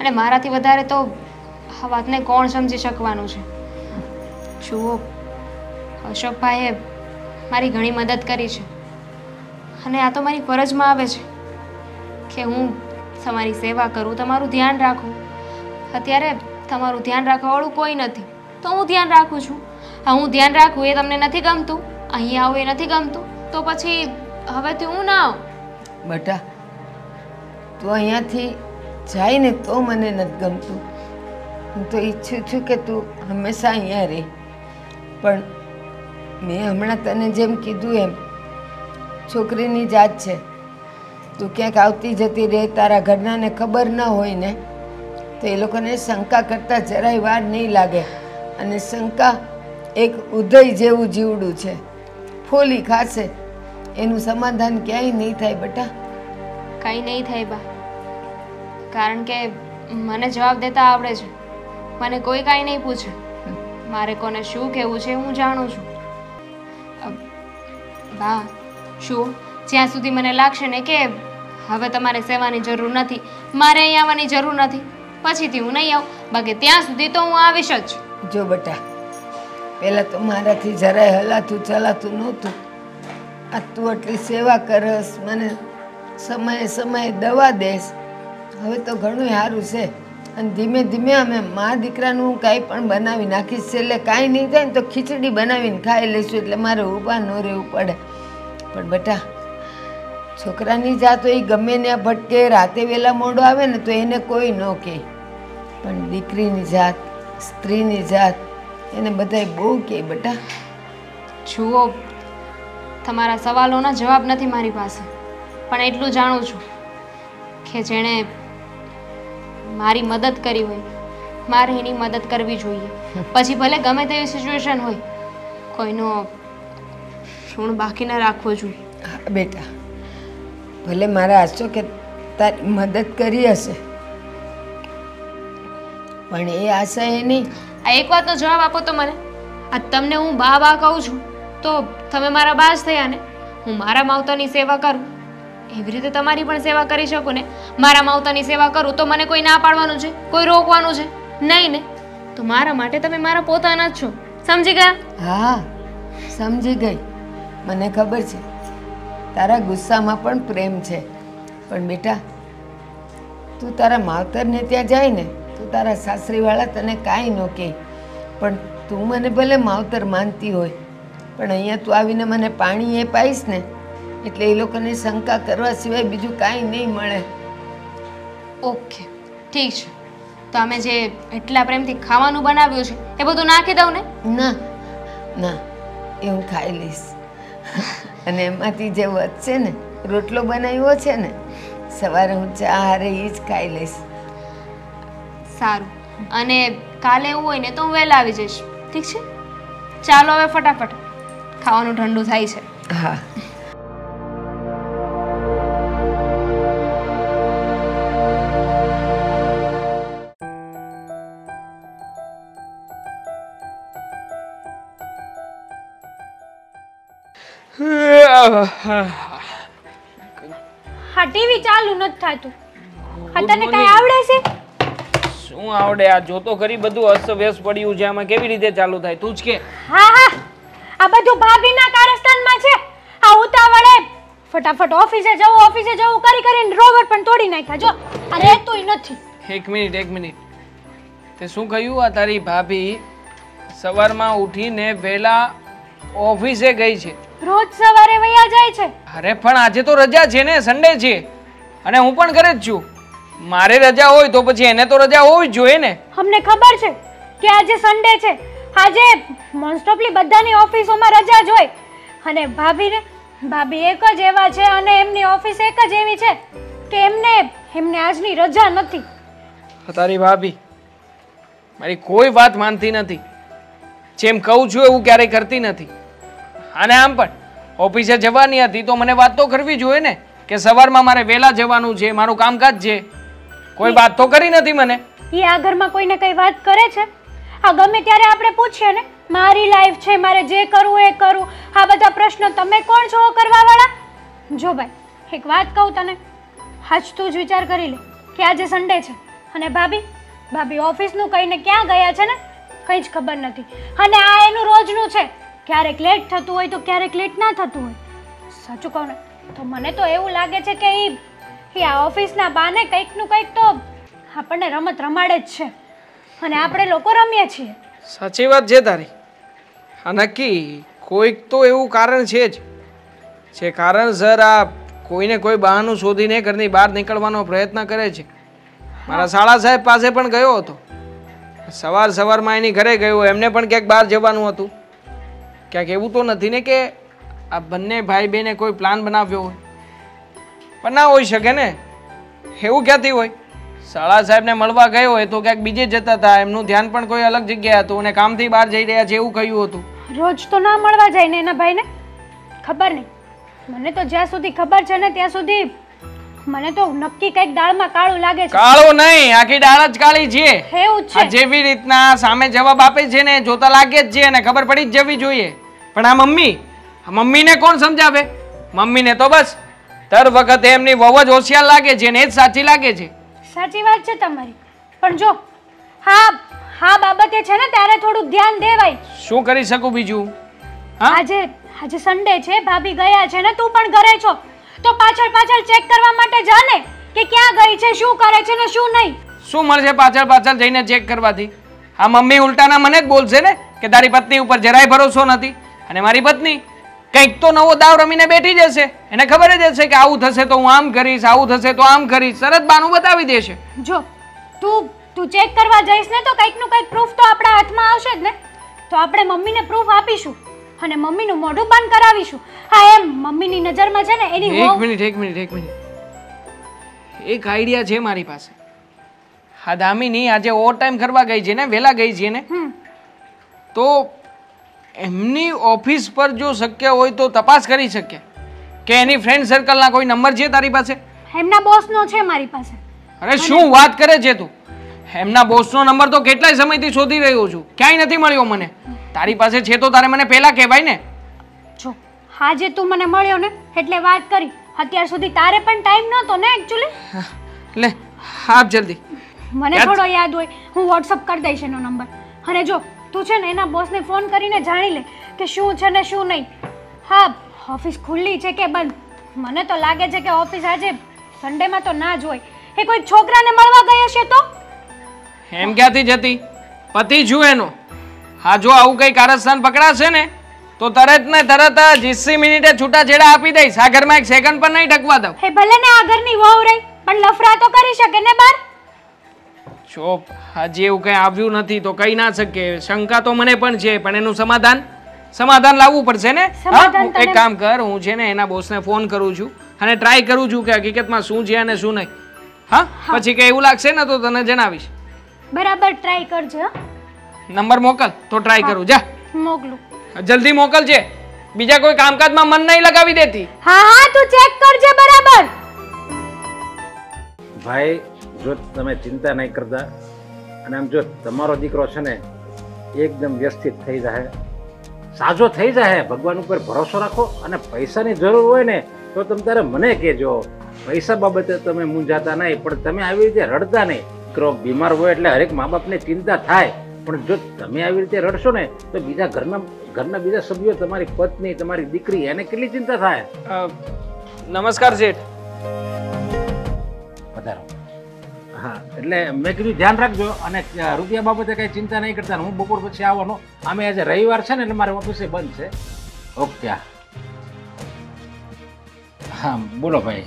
અને મારાથી વધારે તો આ વાતને કોણ સમજી શકવાનું છે? જુઓ. અશોકભાઈએ મારી ઘણી મદદ કરી છે. અને આ તો મારી ફરજમાં આવે છે કે હું તમારી સેવા કરું તમારું ધ્યાન રાખું. અત્યારે તમારું ધ્યાન રાખવાવાળું કોઈ નથી. તો હું ધ્યાન રાખું છું. હા હું ધ્યાન રાખું એ તમને નથી ગમતું. અહીંયા આવું એ નથી ગમતું. તો પછી હવેથી હું ના આવું. બેટા તું અહીંયાથી જાય ને તો મને નથી ગમતું. હું તો ઈચ્છું છું કે તું હંમેશા અહીંયા રહે. પણ મેં હમણાં તને જેમ કીધું એમ, છોકરીની જાત છે. તું ક્યાંક આવતી જતી રહે, તારા ઘરનાને ખબર ન હોય ને, તો એ લોકોને શંકા કરતાં જરાય વાર નહીં લાગે. અને શંકા એક ઉદય જેવું જીવડું છે. ફોલી ખાશે. એનું સમાધાન ક્યાંય નહીં થાય બટા. કંઈ નહીં થાય બા. કારણ કે મને જવાબ દેતા આવડે છે. મને કોઈ કાંઈ નહીં પૂછે. મારે કોને શું કહેવું છે હું જાણું છું. બા, શું? જ્યાં સુધી મને લાગશે ને કે હવે તમારે સેવાની જરૂર નથી, મારે અહીં આવવાની જરૂર નથી. પછીથી હું નહીં આવું. બાકી ત્યાં સુધી તો હું આવીશ જ. જો બેટા, પહેલાં તો મારાથી જરાય હલાતું ચલાતું નહોતું. આ તું આટલી સેવા કરસ, મને સમયે સમયે દવા દેશ હવે તો ઘણું સારું છે. અને ધીમે ધીમે અમે મા દીકરાનું કાંઈ પણ બનાવી નાખીશ. છેલ્લે કાંઈ નહીં થાય ને તો ખીચડી બનાવીને ખાઈ લઈશું એટલે મારે ઊભા ન રહેવું પડે. પણ બેટા, છોકરાની જાત હોય ગમે ત્યાં ભટકે, રાતે વહેલા મોડો આવે ને તો એને કોઈ ન કહે. પણ દીકરીની જાત, સ્ત્રીની જાત, એને બધાય બહુ કહે બેટા. જુઓ, તમારા સવાલોના જવાબ નથી મારી પાસે. પણ એટલું જાણું છું કે જેણે મારી મદદ કરી હોય મારે એની મદદ કરવી જોઈએ. પછી ભલે ગમે તેવી સિચ્યુએશન હોય કોઈનો ઋણ બાકી ન રાખવો જોઈએ. બેટા ભલે મારે આશો કે તારી મદદ કરી હશે પણ એ આશા એ નહીં. આ એક વાતનો જવાબ આપો તો મને. આ તમને હું બા બા કહું છું તો તમે મારા બા જ થયા ને હું મારા માવતરની સેવા કરું. એવી રીતે તમારી પણ સેવા કરી શકું ને? મારા માવતાની સેવા કરું તો મને કોઈ ના પાડવાનું છે? કોઈ રોકવાનું છે? નહીં ને? તો મારા માટે તમે મારા પોતાના જ છો. સમજી ગયા? હા, સમજી ગઈ. મને ખબર છે. તારા ગુસ્સામાં પણ પ્રેમ છે. પણ બેટા, તું તારા માવતરને ત્યાં જાય ને, તો તારા સાસરીવાળા તને કાંઈ ન કહે. પણ તું મને ભલે માવતર માનતી હોય, પણ અહીંયા તું આવીને મને પાણી એ પાઈશ ને એટલે એ લોકોને શંકા કરવા સિવાય બીજું કાંઈ નહીં મળે. ઓકે ઠીક છે. તો અમે જે એટલા પ્રેમથી ખાવાનું બનાવ્યું છે એ બધું નાખી દઉં ને? ના ના એ હું ખાઈ લઈશ. અને એમાંથી જે વધશે ને રોટલો બનાવ્યો છે ને સવારે હું ચા હારે એ જ ખાઈ લઈશ. સારું. અને કાલે એવું હોય ને તો હું વહેલા આવી જઈશ. ઠીક છે? ચાલો હવે ફટાફટ. ખાવાનું ઠંડુ થાય છે. હા. હા ટીવી ચાલુ નથી થાતું. હા તને કઈ આવડે છે? શું આવડે? આ જોતો ખરી બધું અસ્તવ્યસ્ત પડ્યું છે. આમાં કેવી રીતે ચાલુ થાય? તું જ કે. હા હા. આ બધું ભાભીના કારસ્તાનમાં છે. આ ઉતાવળે ફટાફટ ઓફિસે જવું ઓફિસે જવું કરી કરીને રોબર પણ તોડી નાખ્યા. જો આ રહેતુંય નથી. એક મિનિટ એક મિનિટ. તે શું કહ્યું? આ તારી ભાભી સવારમાં ઉઠીને વહેલા ઓફિસે ગઈ છે. રોજ સવારે વયા જાય છે. અરે પણ આજે તો રજા છે ને સન્ડે છે. અને હું પણ ઘરે જ છું. મારે રજા હોય તો પછી એને તો રજા હોવી જ જોઈએ ને. અમને ખબર છે કે આજે સન્ડે છે. આજે મોન્સ્ટોપલી બધાની ઓફિસોમાં રજા જ હોય. અને ભાભીને ભાભી એક જ એવા છે અને એમની ઓફિસ એક જ એવી છે કે એમને એમને આજની રજા નથી. તારી ભાભી મારી કોઈ વાત માનતી નથી. જેમ કહું છું એવું ક્યારેય કરતી નથી. અને આમ પણ ઓફિસે જવાની હતી તો મને વાત તો કરવી જોઈએ ને કે સવારમાં મારે વહેલા જવાનું છે મારું કામકાજ છે. કોઈ વાત તો કરી નથી મને. એ આ ઘરમાં કોઈને કઈ વાત કરે છે? આ ગમે ત્યારે આપણે પૂછીએ ને મારી લાઈફ છે મારે જે કરવું એ કરું. આ બધા પ્રશ્નો તમે કોણ છો કરવા વાળા જો ભાઈ એક વાત કહું તને. આજ તું જ વિચાર કરી લે કે આજે સન્ડે છે. અને ભાભી ભાભી ઓફિસનું કહીને ક્યાં ગયા છે ને? કંઈ જ ખબર નથી. અને આ એનું રોજનું છે. ક્યારેક લેટ થતું હોય તો ક્યારેક લેટ ના થતું હોય. સાચું કહું ને તો મને તો એવું લાગે છે કે એ એ આ ઓફિસના બાને કંઈકનું કંઈક તો આપણને રમત રમાડે જ છે. અને આપણે લોકો રમીએ છીએ. સાચી વાત છે તારી. આ નક્કી કોઈક તો એવું કારણ છે જ. જે કારણસર આ કોઈને કોઈ બહાનું શોધીને ઘરની બહાર નીકળવાનો પ્રયત્ન કરે છે. મારા શાળા સાહેબ પાસે પણ ગયો હતો. સવાર સવારમાં એની ઘરે ગયો એમને પણ ક્યાંક બહાર જવાનું હતું. ક્યાંક એવું તો નથી ને કે આ બંને ભાઈ બહેને કોઈ પ્લાન બનાવ્યો હોય. પણ ના હોઈ શકે ને. એવું ક્યાંથી હોય? શાળા સાહેબને મળવા ગયો હોય તો ક્યાંક બીજે જતા હતા, એમનું ધ્યાન પણ કોઈ અલગ જગ્યાએ હતું અને કામથી બહાર જઈ રહ્યા છે એવું કહ્યું હતું. રોજ તો ના મળવા જાય ને એના ભાઈને? ખબર નહીં. મને તો જ્યાં સુધી ખબર છે ને ત્યાં સુધી મને તો નક્કી કંઈક દાળમાં કાળું લાગે છે. કાળું નહીં આખી ડાળ જ કાળી છે. એવું છે. જેવી રીતના સામે જવાબ આપે છે ને જોતા લાગે જ છે અને ખબર પડી જ જવી જોઈએ. પણ આ મમ્મી મમ્મીને કોણ સમજાવે? મમ્મીને તો બસ. દર વખતે એમની બહુ જ હોશિયાર લાગે છે ને એ જ સાચી લાગે છે. સાચી વાત છે તમારી. પણ જો હા હા બાબતે છે ને ત્યારે થોડુંક ધ્યાન દેવાય. શું કરી શકું બીજું? આજે આજે સન્ડે છે ભાભી ગયા છે ને તું પણ ઘરે છો. તો પાછળ પાછળ ચેક કરવા માટે જા ને કે ક્યાં ગઈ છે શું કરે છે ને શું નહીં. શું મળશે પાછળ પાછળ જઈને ચેક કરવાથી? આ મમ્મી ઉલટાના મને જ બોલશે ને કે તારી પત્ની ઉપર જરાય ભરોસો નથી. અને મારી પત્ની કંઈક તો નવો દાવ રમીને બેઠી જશે. એને ખબર જ હશે કે આવું થશે તો હું આમ કરીશ આવું થશે તો આમ કરીશ. સરસ બાનું બતાવી દેશે. જો તું તું ચેક કરવા જઈશ ને તો કંઈકનું કંઈક પ્રૂફ તો આપણા હાથમાં આવશે જ ને. તો આપણે મમ્મીને પ્રૂફ આપીશું. અને મમ્મીનું મોઢું બંધ કરાવીશું. હા એમ મમ્મીની નજરમાં છે ને એની એક મિનિટ એક મિનિટ એક મિનિટ. એક આઈડિયા છે મારી પાસે. હા દામિની આજે ઓવર ટાઈમ કરવા ગઈ છે ને વેલા ગઈ છે ને તો એમની ઓફિસ પર જો શક્ય હોય તો તપાસ કરી શકીએ કે એની ફ્રેન્ડ સર્કલના કોઈ નંબર છે તારી પાસે? એમના બોસનો છે મારી પાસે. અરે શું વાત કરે છે તું? એમના બોસનો નંબર તો કેટલાય સમયથી શોધી રહ્યો છું. ક્યાંય નથી મળ્યો મને. તારી પાસે છે તો તારે મને પહેલા કહેવાય ને. જો આજે તું મને મળ્યો ને એટલે વાત કરી. અત્યાર સુધી તારે પણ ટાઈમ નહોતો ને એક્ચ્યુઅલી લે આપ જલ્દી. મને થોડો યાદ હોય હું વોટ્સઅપ કરી દઈશ એનો નંબર અને જો તું છે ને એના બોસને ફોન કરીને જાણી લે કે શું છે ને શું નહીં. હા ઓફિસ ખુલ્લી છે કે બંધ? મને તો લાગે છે કે ઓફિસ આજે સન્ડેમાં તો ના જ હોય. એ કોઈ છોકરાને મળવા ગઈ હશે તો? એમ ક્યાંથી જતી? પતિ છું એનો. હા જો આવું કઈ કારસ્થાન પકડાશે ને તો તરત ને તરત જ ઇસી મિનિટે છૂટાછેડા આપી દઈશ. આ ઘરમાં એક સેકન્ડ પણ નહીં ટકવા દઉં. હે ભલે ને આ ઘરની વહુ રહી પણ લફરા તો કરી શકે ને બાર? ચોપ હજી એવું કંઈ આવ્યું નથી તો કહી ના શકે શંકા તો મને પણ છે પણ એનું સમાધાન સમાધાન લાવવું પડશે ને? હું એક કામ કર હું છે ને એના બોસને ફોન કરું છું અને ટ્રાય કરું છું કે હકીકતમાં શું છે અને શું નહીં. હા પછી કે એવું લાગશે ને તો તને જણાવીશ. બરાબર ટ્રાય કરજે? નંબર મોકલ તો ટ્રાય કરું. જા. મોકલું. જલ્દી મોકલજે બીજા કોઈ કામકાજમાં મન નહીં લગાવી દેતી. હા હા તું ચેક કરજે બરાબર. ભાઈ જો તમે ચિંતા નહીં કરતા અને આમ જો તમારો દીકરો છે ને એકદમ વ્યવસ્થિત થઈ જાય સાજો થઈ જાય ભગવાન ઉપર ભરોસો રાખો અને પૈસાની જરૂર હોય ને તો તમે તારે મને કહેજો. પૈસા બાબતે તમે મૂંઝાતા નહીં પણ તમે આવી રીતે રડતા નહીં. દીકરો બીમાર હોય એટલે હરેક મા બાપને ચિંતા થાય. પણ જો તમે આવી રીતે રડશો ને તો બીજા ઘરના ઘરના બીજા સભ્યો તમારી પત્ની તમારી દીકરી એને કેટલી ચિંતા થાય? નમસ્કાર શેઠ વધારો. હા એટલે મેં કીધું ધ્યાન રાખજો અને રૂપિયા બાબતે કઈ ચિંતા નહીં કરતા હું બપોર પછી આવવાનો. અમે આજે રવિવાર છે ને એટલે મારે ઓફિસે બંધ છે. ઓકે હા. બોલો ભાઈ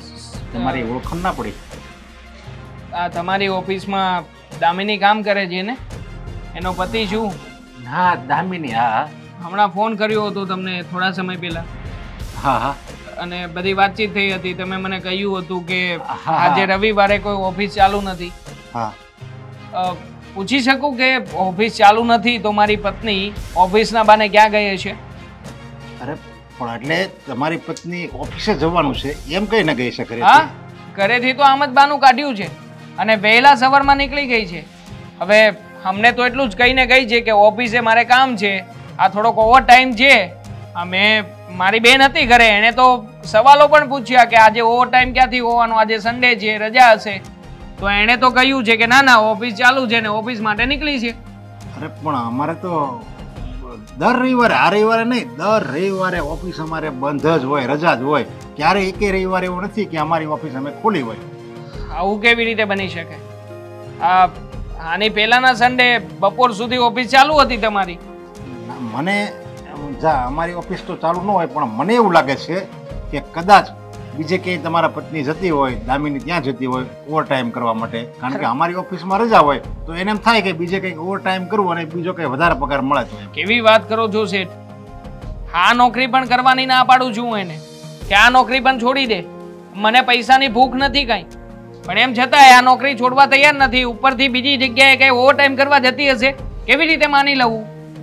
તમારી ઓળખાણ ના પડી. આ તમારી ઓફિસમાં દામિની કામ કરે છે ને એનો પતિ શું હા દામિની હા હમણાં ફોન કર્યો હતો તમને થોડા સમય પહેલા. હા હા. અને બધી વાતચીત થઈ હતી. તમે મને કહ્યું હતું કે. આજે રવિવારે કોઈ ઓફિસ ચાલુ નથી. હા. પૂછી શકું કે ઓફિસ ચાલુ નથી તો મારી પત્ની ઓફિસના બાને ક્યાં ગઈ છે અરે પણ એટલે તમારી પત્ની ઓફિસે જવાનું છે. એમ કઈ ન ગઈ શકે હા ઘરેથી તો આમ જ બાનું કાઢ્યું છે. અને વહેલા સવારમાં નીકળી ગઈ છે. હવે અમને તો એટલું જ કહીને કહી છે કે ઓફિસે મારે કામ છે. આ થોડોક ઓવર ટાઈમ છે અમે મારી બેન હતી ઘરે એણે તો સવાલો પણ પૂછ્યા કે આજે ઓવર ટાઈમ ક્યાંથી હોવાનો? આજે સન્ડે છે રજા હશે. તો એણે તો કહ્યું છે કે ના ના ઓફિસ ચાલુ છે ને ઓફિસ માટે નીકળી છે. અરે પણ અમારે તો દર રવિવારે આ રવિવારે નહીં દર રવિવારે ઓફિસ અમારે બંધ જ હોય રજા જ હોય. ક્યારે એકે રવિવારે એવું નથી કે અમારી ઓફિસ અમે ખોલી હોય. આવું કેવી રીતે બની શકે? આ આની પહેલાના સન્ડે બપોર સુધી ઓફિસ ચાલુ હતી તમારી? મને જા અમારી ઓફિસ તો ચાલુ ન હોય પણ મને એવું લાગે છે કે કદાચ બીજે ક્યાંય તમારા પત્ની જતી હોય દામિની ત્યાં જતી હોય ઓવર ટાઈમ કરવા માટે. કારણ કે અમારી ઓફિસમાં રજા હોય તો એને એમ થાય કે બીજે કંઈક ઓવર ટાઈમ કરવું અને બીજો કંઈ વધારે પગાર મળે તો કેવી વાત કરો છો શેઠ? આ નોકરી પણ કરવાની ના પાડું છું એને. કે આ નોકરી પણ છોડી દે. મને પૈસાની ભૂખ નથી કાંઈ. પણ એમ છતાંય આ નોકરી છોડવા તૈયાર નથી. ઉપરથી બીજી જગ્યાએ કઈ ઓવરટાઈમ કરવા જતી હશે? કેવી રીતે માની લઉં?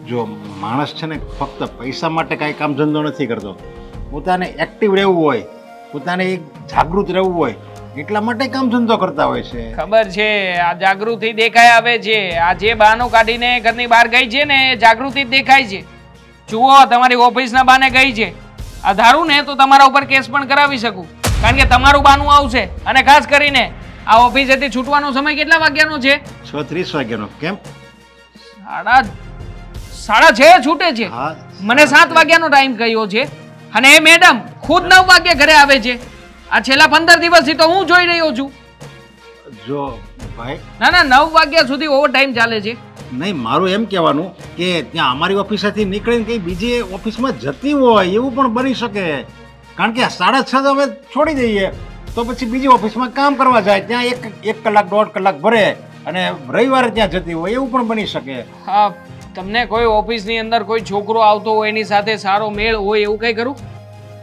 જો માણસ છે ને ફક્ત પૈસા માટે કાંઈ કામ ધંધો નથી કરતો. પોતાને એક્ટિવ રહેવું હોય પોતાને જાગૃત રહેવું હોય એટલા માટે કામ ધંધો કરતા હોય છે. ખબર છે આ જાગૃતિ દેખાય આવે છે. આ જે બહાનો કાઢીને ઘરની બહાર ગઈ છે ને એ જાગૃતિ દેખાય છે. જુઓ તમારી ઓફિસના બાને ગઈ છે. આ ધારું ને તો તમારા ઉપર કેસ પણ કરાવી શકું. કારણ કે તમારું બાનું આવશે અને ખાસ કરીને આ ઓફિસેથી છૂટવાનો સમય કેટલા વાગ્યાનો છે? છ ત્રીસ વાગ્યાનો. કેમ? સાડા સાડા છ છૂટે છે. હા મને સાત વાગ્યાનો ટાઈમ કહ્યો છે? અને એ મેડમ ખુદ નવ વાગ્યે ઘરે આવે છે. આ છેલ્લા પંદર દિવસથી તો હું જોઈ રહ્યો છું. જો ભાઈ. ના ના નવ વાગ્યા સુધી ઓવર ટાઈમ ચાલે છે. નહીં મારું એમ કહેવાનું કે ત્યાં અમારી ઓફિસેથી નીકળીને કંઈ બીજી ઓફિસમાં જતી હોય એવું પણ બની શકે. કારણ કે સાડા છ અમે છોડી દઈએ. તો પછી બીજી ઓફિસમાં કામ કરવા જાય, ત્યાં એક એક કલાક, દોઢ કલાક ભરે અને રવિવારે ત્યાં જતી હોય, એવું પણ બની શકે. હા, તમને કોઈ ઓફિસની અંદર કોઈ છોકરો આવતો હોય એની સાથે સારો મેળ હોય એવું કંઈ કરું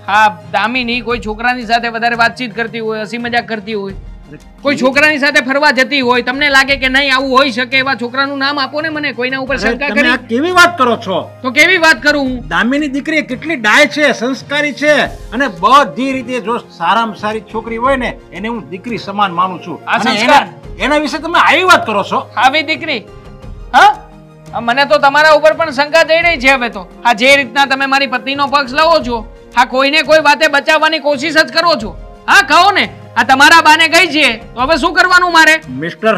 હા, દામીની કોઈ છોકરાની સાથે વધારે વાતચીત કરતી હોય, હસી મજાક કરતી હોય? કોઈ છોકરાની સાથે ફરવા જતી હોય તમને લાગે કે નહીં આવું હોઈ શકે એવા છોકરાનું નામ આપો ને મને કોઈના ઉપર શંકા કરી. કેવી વાત કરો છો? તો કેવી વાત કરું હું? દામિની દીકરી કેટલી ડાય છે સંસ્કારી છે અને બધી રીતે જો સારામાં સારી છોકરી હોય ને એને હું દીકરી સમાન માનું છું. આ સંસ્કાર. એના વિશે તમે આવી વાત કરો છો? આવી દીકરી? હા? મને તો તમારા ઉપર પણ શંકા થઈ રહી છે હવે તો. આ જે રીતના તમે મારી પત્નીનો પક્ષ લાવો છો આ કોઈને કોઈ વાતે બચાવવાની કોશિશ જ કરો છો. હા કહો ને. આ તમારા બાને ગઈ છે. તો હવે શું કરવાનું મારે? મિસ્ટર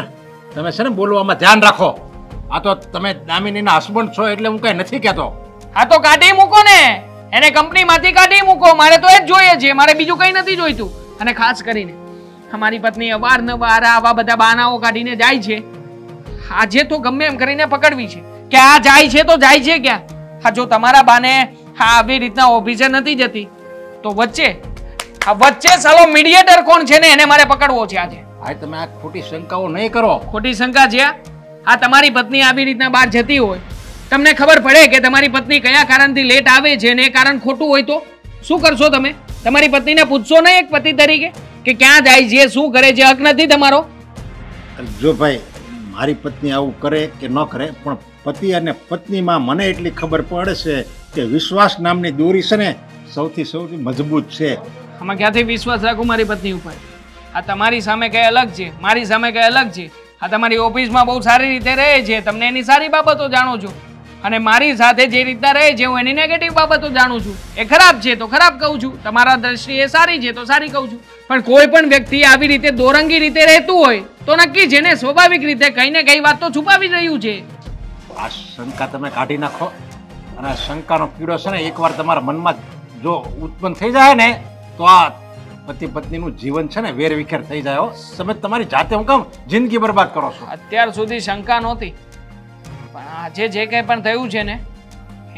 તમે છે ને બોલવામાં ધ્યાન રાખો. આ તો તમે દામિનીના હસબન્ડ છો એટલે હું કઈ નથી કહેતો. હા તો કાઢી મૂકો ને. એને કંપનીમાંથી કાઢી મૂકો. મારે તો એ જ જોઈએ છે. મારે બીજું કંઈ નથી જોઈતું. અને ખાસ કરીને અમારી પત્ની અવારનવાર આવા બધા બહાનાઓ કાઢીને જાય છે. આજે તો ગમે એમ કરીને પકડવી છે. કે આ જાય છે તો જાય છે ક્યાં? હા જો તમારા બાને હા આવી રીતના ઓફિસે નથી જતી તો વચ્ચે આ વચ્ચે સાલો મીડિયેટર કોણ છે ને એને મારે પકડવો છે આજે. આ તમે આ ખોટી શંકાઓ નહીં કરો. ખોટી શંકા છે? આ? તમારી પત્ની આવી રીતના બહાર જતી હોય. તમને ખબર પડે કે તમારી પત્ની કયા કારણથી લેટ આવે છે ને એ કારણ ખોટું હોય તો? શું કરશો તમે? તમારી પત્નીને પૂછશો નહીં એક પતિ તરીકે કે ક્યાં જાય છે શું કરે છે? હક નથી તમારો? જો ભાઈ મારી પત્ની આવું કરે કે ન કરે પણ પતિ અને પત્નીમાં મને એટલી ખબર પડે છે કે વિશ્વાસ નામની દોરી છે ને સૌથી સૌથી મજબૂત છે. આમાં ક્યાંથી વિશ્વાસ રાખું મારી પત્ની ઉપર? આ તમારી સામે કંઈ અલગ છે? મારી સામે કંઈ અલગ છે? આ તમારી ઓફિસમાં બહુ સારી રીતે રહે છે. તમને એની સારી બાબતો જાણો છો. અને મારી સાથે જે રીતના રહે છે, હું એની નેગેટિવ બાબતો જાણું છું. એ ખરાબ છે તો ખરાબ કહું છું. તમારા દ્રષ્ટિએ સારી છે તો સારી કહું છું. પણ કોઈ પણ વ્યક્તિ આવી રીતે દોરંગી રીતે રહેતું હોય, તો નક્કી છે ને સ્વાભાવિક રીતે કઈ ને કઈ વાત તો છુપાવી રહ્યું છે. આ શંકા તમે કાઢી નાખો. અને આ શંકાનો કીડો છે ને, એકવાર તમારા મનમાં જો ઉત્પન્ન થઈ જાય ને તો આ પતિ પત્નીનું જીવન છે ને વેર વિખેર થઈ જાય તમે તમારી જાતે હું કામ જિંદગી બરબાદ કરો છો. અત્યાર સુધી શંકા નહોતી. પણ આજે જે કંઈ પણ થયું છે ને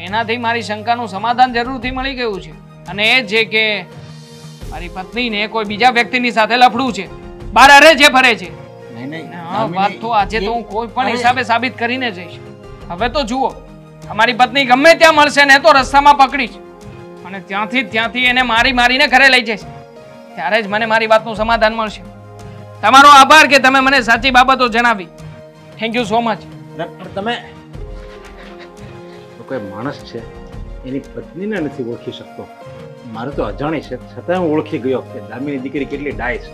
એનાથી મારી શંકાનું સમાધાન જરૂરથી મળી ગયું છે. અને એ જ છે કે મારી પત્નીને કોઈ બીજા વ્યક્તિની સાથે લફડું છે. બાર અરે જે ફરે છે. વાત તો આજે તો હું કોઈ પણ હિસાબે સાબિત કરીને જઈશ. હવે તો જુઓ અમારી પત્ની ગમે ત્યાં મળશે ને તો રસ્તામાં પકડીશ અને ત્યાંથી ત્યાંથી એને મારી મારીને ઘરે લઈ જઈશ. ત્યારે જ મને મારી વાતનું સમાધાન મળશે. તમારો આભાર કે તમે મને સાચી બાબતો જણાવી. થેન્ક યુ સો મચ તમે તો કોઈ માણસ છે એની પત્નીને નથી ઓળખી શકતો. મારે તો અજાણી છે છતાં હું ઓળખી ગયો કે દામીની દીકરી કેટલી ડાય છે.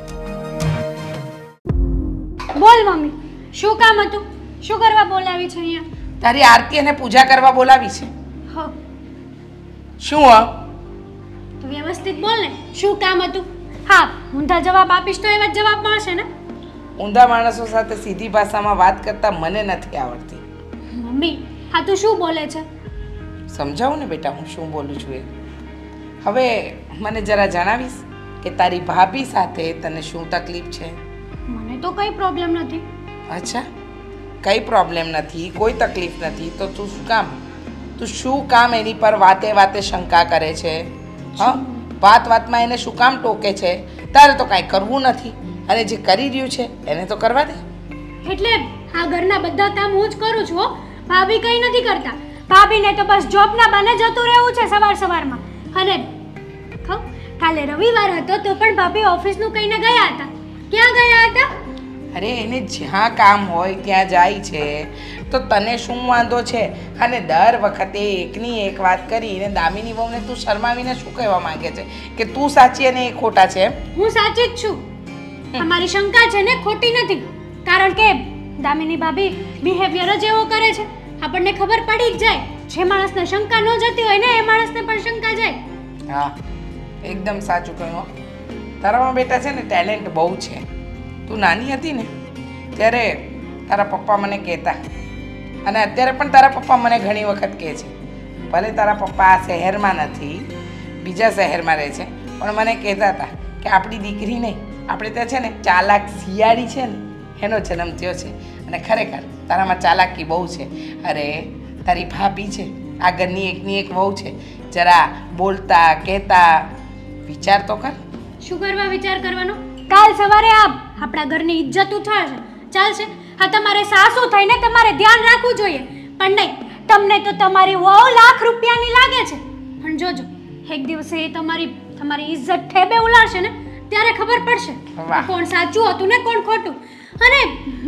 બોલ મમ્મી શું કામ હતું? શું કરવા બોલાવી છે અહીંયા? તારી આરતી અને પૂજા કરવા બોલાવી છે. હા. શું હ તો વ્યવસ્થિત બોલ ને શું કામ હતું? હા ઊંધા જવાબ આપીશ તો એવા જ જવાબ મળશે ને? ઊંધા માણસો સાથે સીધી ભાષામાં વાત કરતા મને નથી આવડતી. મમ્મી હા તું શું બોલે છે? સમજાવું ને બેટા હું શું બોલું છું એ? હવે મને જરા જણાવીશ કે તારી ભાભી સાથે તને શું તકલીફ છે? મને તો કઈ પ્રોબ્લેમ નથી. અચ્છા કઈ પ્રોબ્લેમ નથી કોઈ તકલીફ નથી તો તું શું કામ? તું શું કામ એની પર વાતે વાતે શંકા કરે છે? હા? વાત વાતમાં એને શું કામ ટોકે છે? તારે તો કાંઈ કરવું નથી. અને જે કરી રહ્યું છે એને તો કરવા દે. એટલે આ ઘરના બધા કામ હું જ કરું છું હો. ભાભી કંઈ નથી કરતા. ભાભીને તો બસ જોબના બાને જતું રહેવું છે સવાર સવારમાં. અને ખવ કાલે રવિવાર હતો તો પણ ભાભી ઓફિસનું કહીને ગયા હતા. ક્યાં ગયા હતા? અરે એને જ્યાં કામ હોય ત્યાં જાય છે. તો તને શું વાંધો છે? અને દર વખતે એકની એક વાત કરીને દામિની બહુને તું શરમાવીને શું કહેવા માંગે છે? કે તું સાચી અને એ ખોટા છે હું સાચી જ છું. અમારી શંકા છે ને ખોટી નથી. કારણ કે દામિની ભાભી બિહેવિયર જ એવો કરે છે. આપણને ખબર પડી જ જાય. જે માણસને શંકા ન જતી હોય ને એ માણસને પણ શંકા જાય. હા એકદમ સાચું કહ્યું. તારામાં બેટા છે ને ટેલેન્ટ બહુ છે. તું નાની હતી ને ત્યારે તારા પપ્પા મને કહેતા. અને અત્યારે પણ તારા પપ્પા મને ઘણી વખત કહે છે, ભલે તારા પપ્પા આ શહેરમાં નથી, બીજા શહેરમાં રહે છે, પણ મને કહેતા હતા કે આપણી દીકરી નહીં આપણે ત્યાં છે ને ચાલાક શિયાળી છે ને, એનો જન્મ થયો છે. અને ખરેખર તારામાં ચાલાકી બહુ છે. અરે, તારી ભાભી છે આ ઘરની એકની એક વહુ છે, જરા બોલતા, કહેતા, વિચાર તો કર. શું કરવા વિચાર કરવાનો? કાલ સવારે આપ આપણા ઘરની ઇજ્જત ઉછાળશે ચાલશે. હા તમારે સાસુ થઈને તમારે ધ્યાન રાખવું જોઈએ. પણ નહીં તમને તો તમારી વહુ લાખ રૂપિયાની લાગે છે. પણ જોજો એક દિવસે એ તમારી તમારી ઇજ્જત ઠેબે ઉલાડશે ને ત્યારે ખબર પડશે. કોણ સાચું હતું ને કોણ ખોટું. અને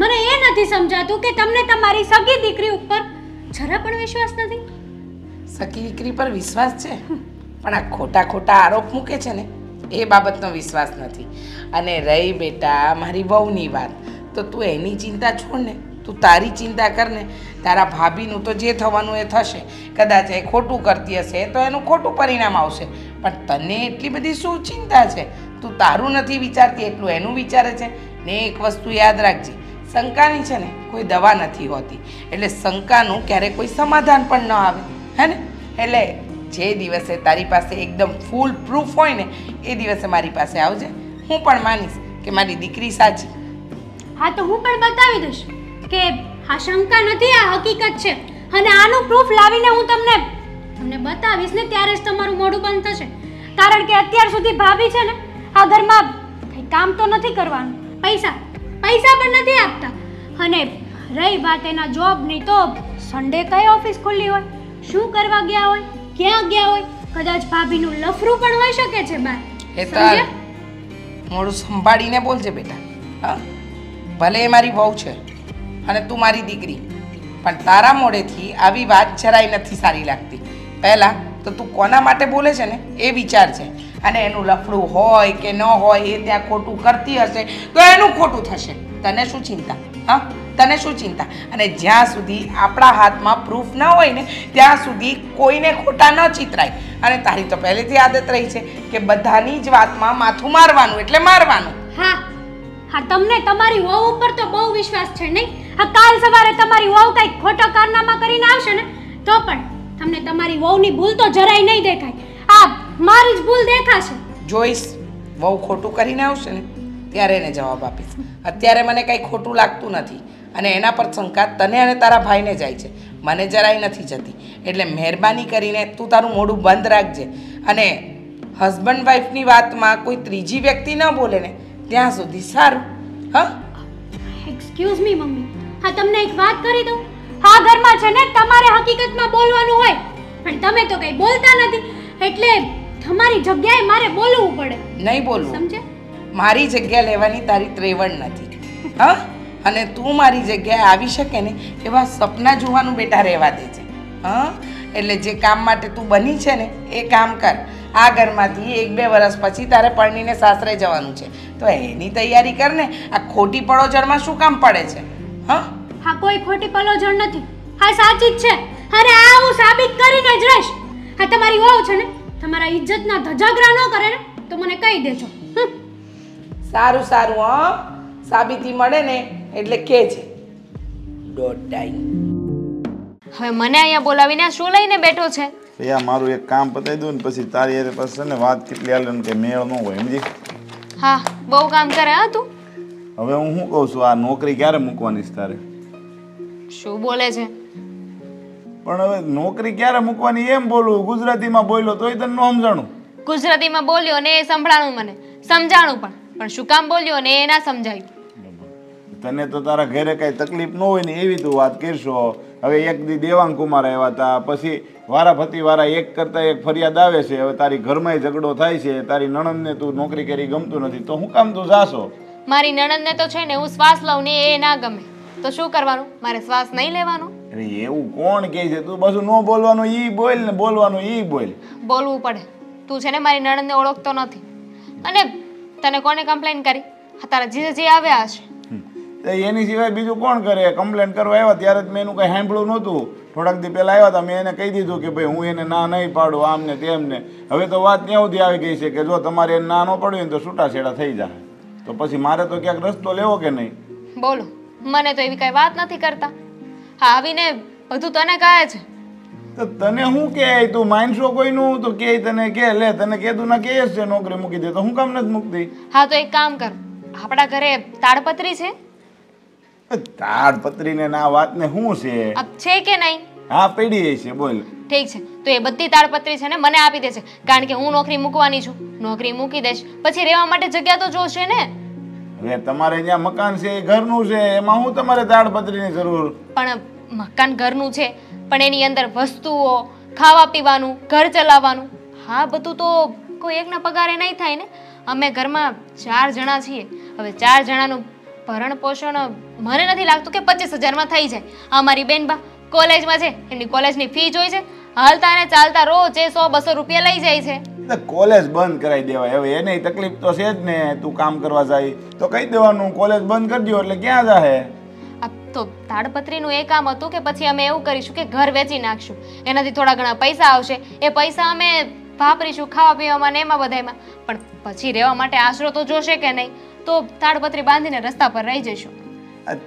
મને એ નથી સમજાતું કે તમને તમારી સગી દીકરી ઉપર જરા પણ વિશ્વાસ નથી. સગી દીકરી પર વિશ્વાસ છે? પણ આ ખોટા ખોટા આરોપ મૂકે છે ને એ બાબતનો વિશ્વાસ નથી. અને રહી બેટા મારી વહુની વાત. તો તું એની ચિંતા છોડ ને તું તારી ચિંતા કર ને તારા ભાભીનું તો જે થવાનું એ થશે, કદાચ એ ખોટું કરતી હશે, તો એનું ખોટું પરિણામ આવશે. પણ તને એટલી બધી શું ચિંતા છે? તું તારું નથી વિચારતી, એટલું એનું વિચારે છે? ને એક વસ્તુ યાદ રાખજે, શંકાની છે ને, કોઈ દવા નથી હોતી. એટલે શંકાનું ક્યારેય કોઈ સમાધાન પણ ન આવે, હે ને? એટલે જે દિવસે તારી પાસે એકદમ ફૂલ પ્રૂફ હોય ને, એ દિવસે મારી પાસે આવજે. હું પણ માનીશ કે મારી દીકરી સાચી. હા તો હું પણ બતાવી દઈશ કે આ શંકા નથી આ હકીકત છે. અને આનું પ્રૂફ લાવીને હું તમને તમને બતાવીશ ને ત્યારે જ તમારું મોઢું બંધ થશે. કારણ કે અત્યાર સુધી ભાભી છે ને આ ઘરમાં કંઈ કામ તો નથી કરવાનું. પૈસા પૈસા પણ નથી આપતા. અને રહી વાત એના જોબની તો સન્ડે કઈ ઓફિસ ખુલ્લી હોય? શું કરવા ગયા હોય? ક્યાં ગયા હોય? કદાચ ભાભીનું લફરું પણ હોઈ શકે છે બાર. તાર. મોડું સંભાળીને બોલજે બેટા. હા? ભલે એ મારી વહુ છે અને તું મારી દીકરી. પણ તારા મોડેથી આવી વાત જરાય નથી સારી લાગતી. પહેલાં તો તું કોના માટે બોલે છે ને? એ વિચાર છે. અને એનું લફડું હોય કે ન હોય એ ત્યાં ખોટું કરતી હશે તો એનું ખોટું થશે. તને શું ચિંતા? હા? તને શું ચિંતા? અને જ્યાં સુધી આપણા હાથમાં પ્રૂફ ન હોય ને, ત્યાં સુધી કોઈને ખોટા ન ચિતરાય. અને તારી તો પહેલેથી આદત રહી છે કે બધાની જ વાતમાં માથું મારવાનું એટલે મારવાનું. હા હા, તમને તમારી વહુ ઉપર તો બહુ વિશ્વાસ છે નહીં? હા, કાલ સવારે તમારી વહુ કંઈક ખોટો કારનામા કરીને આવશે ને, તો પણ તમને તમારી વહુની ભૂલ તો જરાય નહીં દેખાય. આ મારી જ ભૂલ દેખાશે. જોઈશ, વહુ ખોટું કરીને આવશે ને, ત્યારે એને જવાબ આપીશ. અત્યારે મને કંઈ ખોટું લાગતું નથી અને એના પર શંકા તને અને તારા ભાઈને જાય છે. મને જરાય નથી જતી. એટલે મહેરબાની કરીને તું તારું મોઢું બંધ રાખજે. અને હસબન્ડ વાઈફની વાતમાં કોઈ ત્રીજી વ્યક્તિ ન બોલે ને ત્યાં સુધી સારું હા? Excuse me mummy. હા તમને એક વાત કરી દઉં. હા ઘરમાં છે ને તમારે હકીકતમાં બોલવાનું હોય. પણ તમે તો કંઈ બોલતા નથી. એટલે તમારી જગ્યાએ મારે બોલવું પડે. નહીં બોલવું. સમજે? મારી જગ્યા લેવાની તારી ત્રેવડ નથી. હા? અને તું મારી જગ્યાએ આવી શકે ને એવા સપના જોવાનું બેટા રહેવા દે છે. હા? એટલે જે કામ માટે તું બની છે ને એ કામ કર. આ ઘરમાંથી એક બે વર્ષ પછી તારે પરણીને સાસરે જવાનું છે. તો એની તૈયારી કર ને આ ખોટી પડોજણમાં શું કામ પડે છે? હા? હા કોઈ ખોટી પલોજણ નથી. હા સાચી જ છે. અરે આ હું સાબિત કરીને જ રહીશ. હા તમારી વહુ છે ને તમારા ઇજ્જતના ધજાગરા ન કરે ને તો મને કહી દેજો. સારું સારું હા. સાબિતી મળે ને એટલે કે છે. દોઢાઈ હવે મને અહીંયા બોલાવીને આ શું લઈને બેઠો છે? યા મારું એક કામ પતાવી દઉં ને પછી તારી હારે પાસે ને વાત કેટલી હાલે કે મેળ ન હોય સમજી? હા બહુ કામ કરે હા તું? હવે હું શું કહું છું આ નોકરી ક્યારે મૂકવાની છે તારે? શું બોલે છે? પણ હવે નોકરી ક્યારે મૂકવાની એમ બોલું ગુજરાતીમાં બોલ્યો તોય તને ન સમજાણું. ગુજરાતીમાં બોલ્યો ને એ સંભળાણું મને સમજાણું પણ પણ શું કામ બોલ્યો ને એ ના સમજાયું. તને તો તારા ઘરે કઈ તકલીફ ન હોય ને એવી તું વાત કરશો. હવે એક દી દેવાંગ કુમાર આવ્યા હતા પછી વારા ફતી વારા એક કરતા એક ફરિયાદ આવે છે હવે તારી ઘરમાં ઝઘડો થાય છે તારી નણંદને તું નોકરી કરી ગમતું નથી તો હું કામ તું જાશો? મારી નણંદને તો છે ને હું શ્વાસ લઉં ને એ ના ગમે. તો શું કરવાનું? મારે શ્વાસ નહીં લેવાનો? અરે એવું કોણ કહે છે? તું પાછું ન બોલવાનું ઈ બોલ ને બોલવાનું ઈ બોલ. બોલવું પડે. તું છે ને મારી નણંદને ઓળખતો નથી. અને તને કોને કમ્પ્લેન કરી? તારા જે આવ્યા હશે. તો એની સિવાય બીજું કોણ કરે? કમ્પ્લેન કરવા આવ્યા ત્યારે જ મેં એનું કંઈ સાંભળ્યું નહોતું. થોડાક દી પહેલાં આવ્યા હતા મેં એને કહી દીધું કે ભાઈ હું એને ના નહીં પાડું આમ તેમને હવે તો વાત ત્યાં સુધી આવી ગઈ છે કે જો તમારે એને ના ન પડ્યું તો છૂટાછેડા થઈ જાય. તો પછી મારે તો ક્યાંક રસ્તો લેવો કે નહીં? બોલો મને તો એવી કઈ વાત નથી કરતા. હા આવીને બધું તને કહે છે. તો તને શું કે તું માનશો કોઈનું? તો કે તને કે લે તને કીધું ના કે છે નોકરી મૂકી દે તો હું કામ નથી મૂકતી? હા તો એક કામ કર. આપણા ઘરે તાડપત્રી છે. તાડપત્રીને ના વાતને શું છે? આ છે કે નહીં? હા પડી છે બોલ. ઠીક છે. તો એ બધી તાડપત્રી છે ને મને આપી દેશે કારણ કે હું નોકરી મૂકવાની છું. નોકરી મૂકી દઈશ. પછી રહેવા માટે જગ્યા તો જોશે ને? હવે તમારે જ્યાં મકાન છે એ ઘરનું છે એમાં હું તમારે તાડપત્રીની જરૂર? પણ મકાન ઘરનું છે પણ એની અંદર વસ્તુઓ ખાવા પીવાનું ઘર ચલાવવાનું હા બધું તો કોઈ એકના પગારે નહીં થાય ને? અમે ઘરમાં ચાર જણા છીએ. હવે ચાર જણાનું ભરણ પોષણ મને નથી લાગતું કે પચીસ હજારમાં થઈ જાય. અમારી બેનબા કોલેજમાં છે એમની કોલેજની ફી જોઈ છે હાલતા ને ચાલતા રોજ એ સો બસો રૂપિયા લઈ જાય છે. કોલેજ બંધ કરાવી દેવાય. હવે એને તકલીફ તો છે જ ને તું કામ કરવા જાય તો કહી દેવાનું કોલેજ બંધ કરી દો એટલે ક્યાં જાહે? તો તાડપત્રીનું એ કામ હતું કે પછી અમે એવું કરીશું કે ઘર વેચી નાખશું. એનાથી થોડા ઘણા પૈસા આવશે. એ પૈસા અમે વાપરીશું ખાવા પીવામાં ને એમાં બધામાં પણ પછી રહેવા માટે આશરો તો જોશે કે નહીં? તો તાડપત્રી બાંધીને રસ્તા પર રહી જઈશું.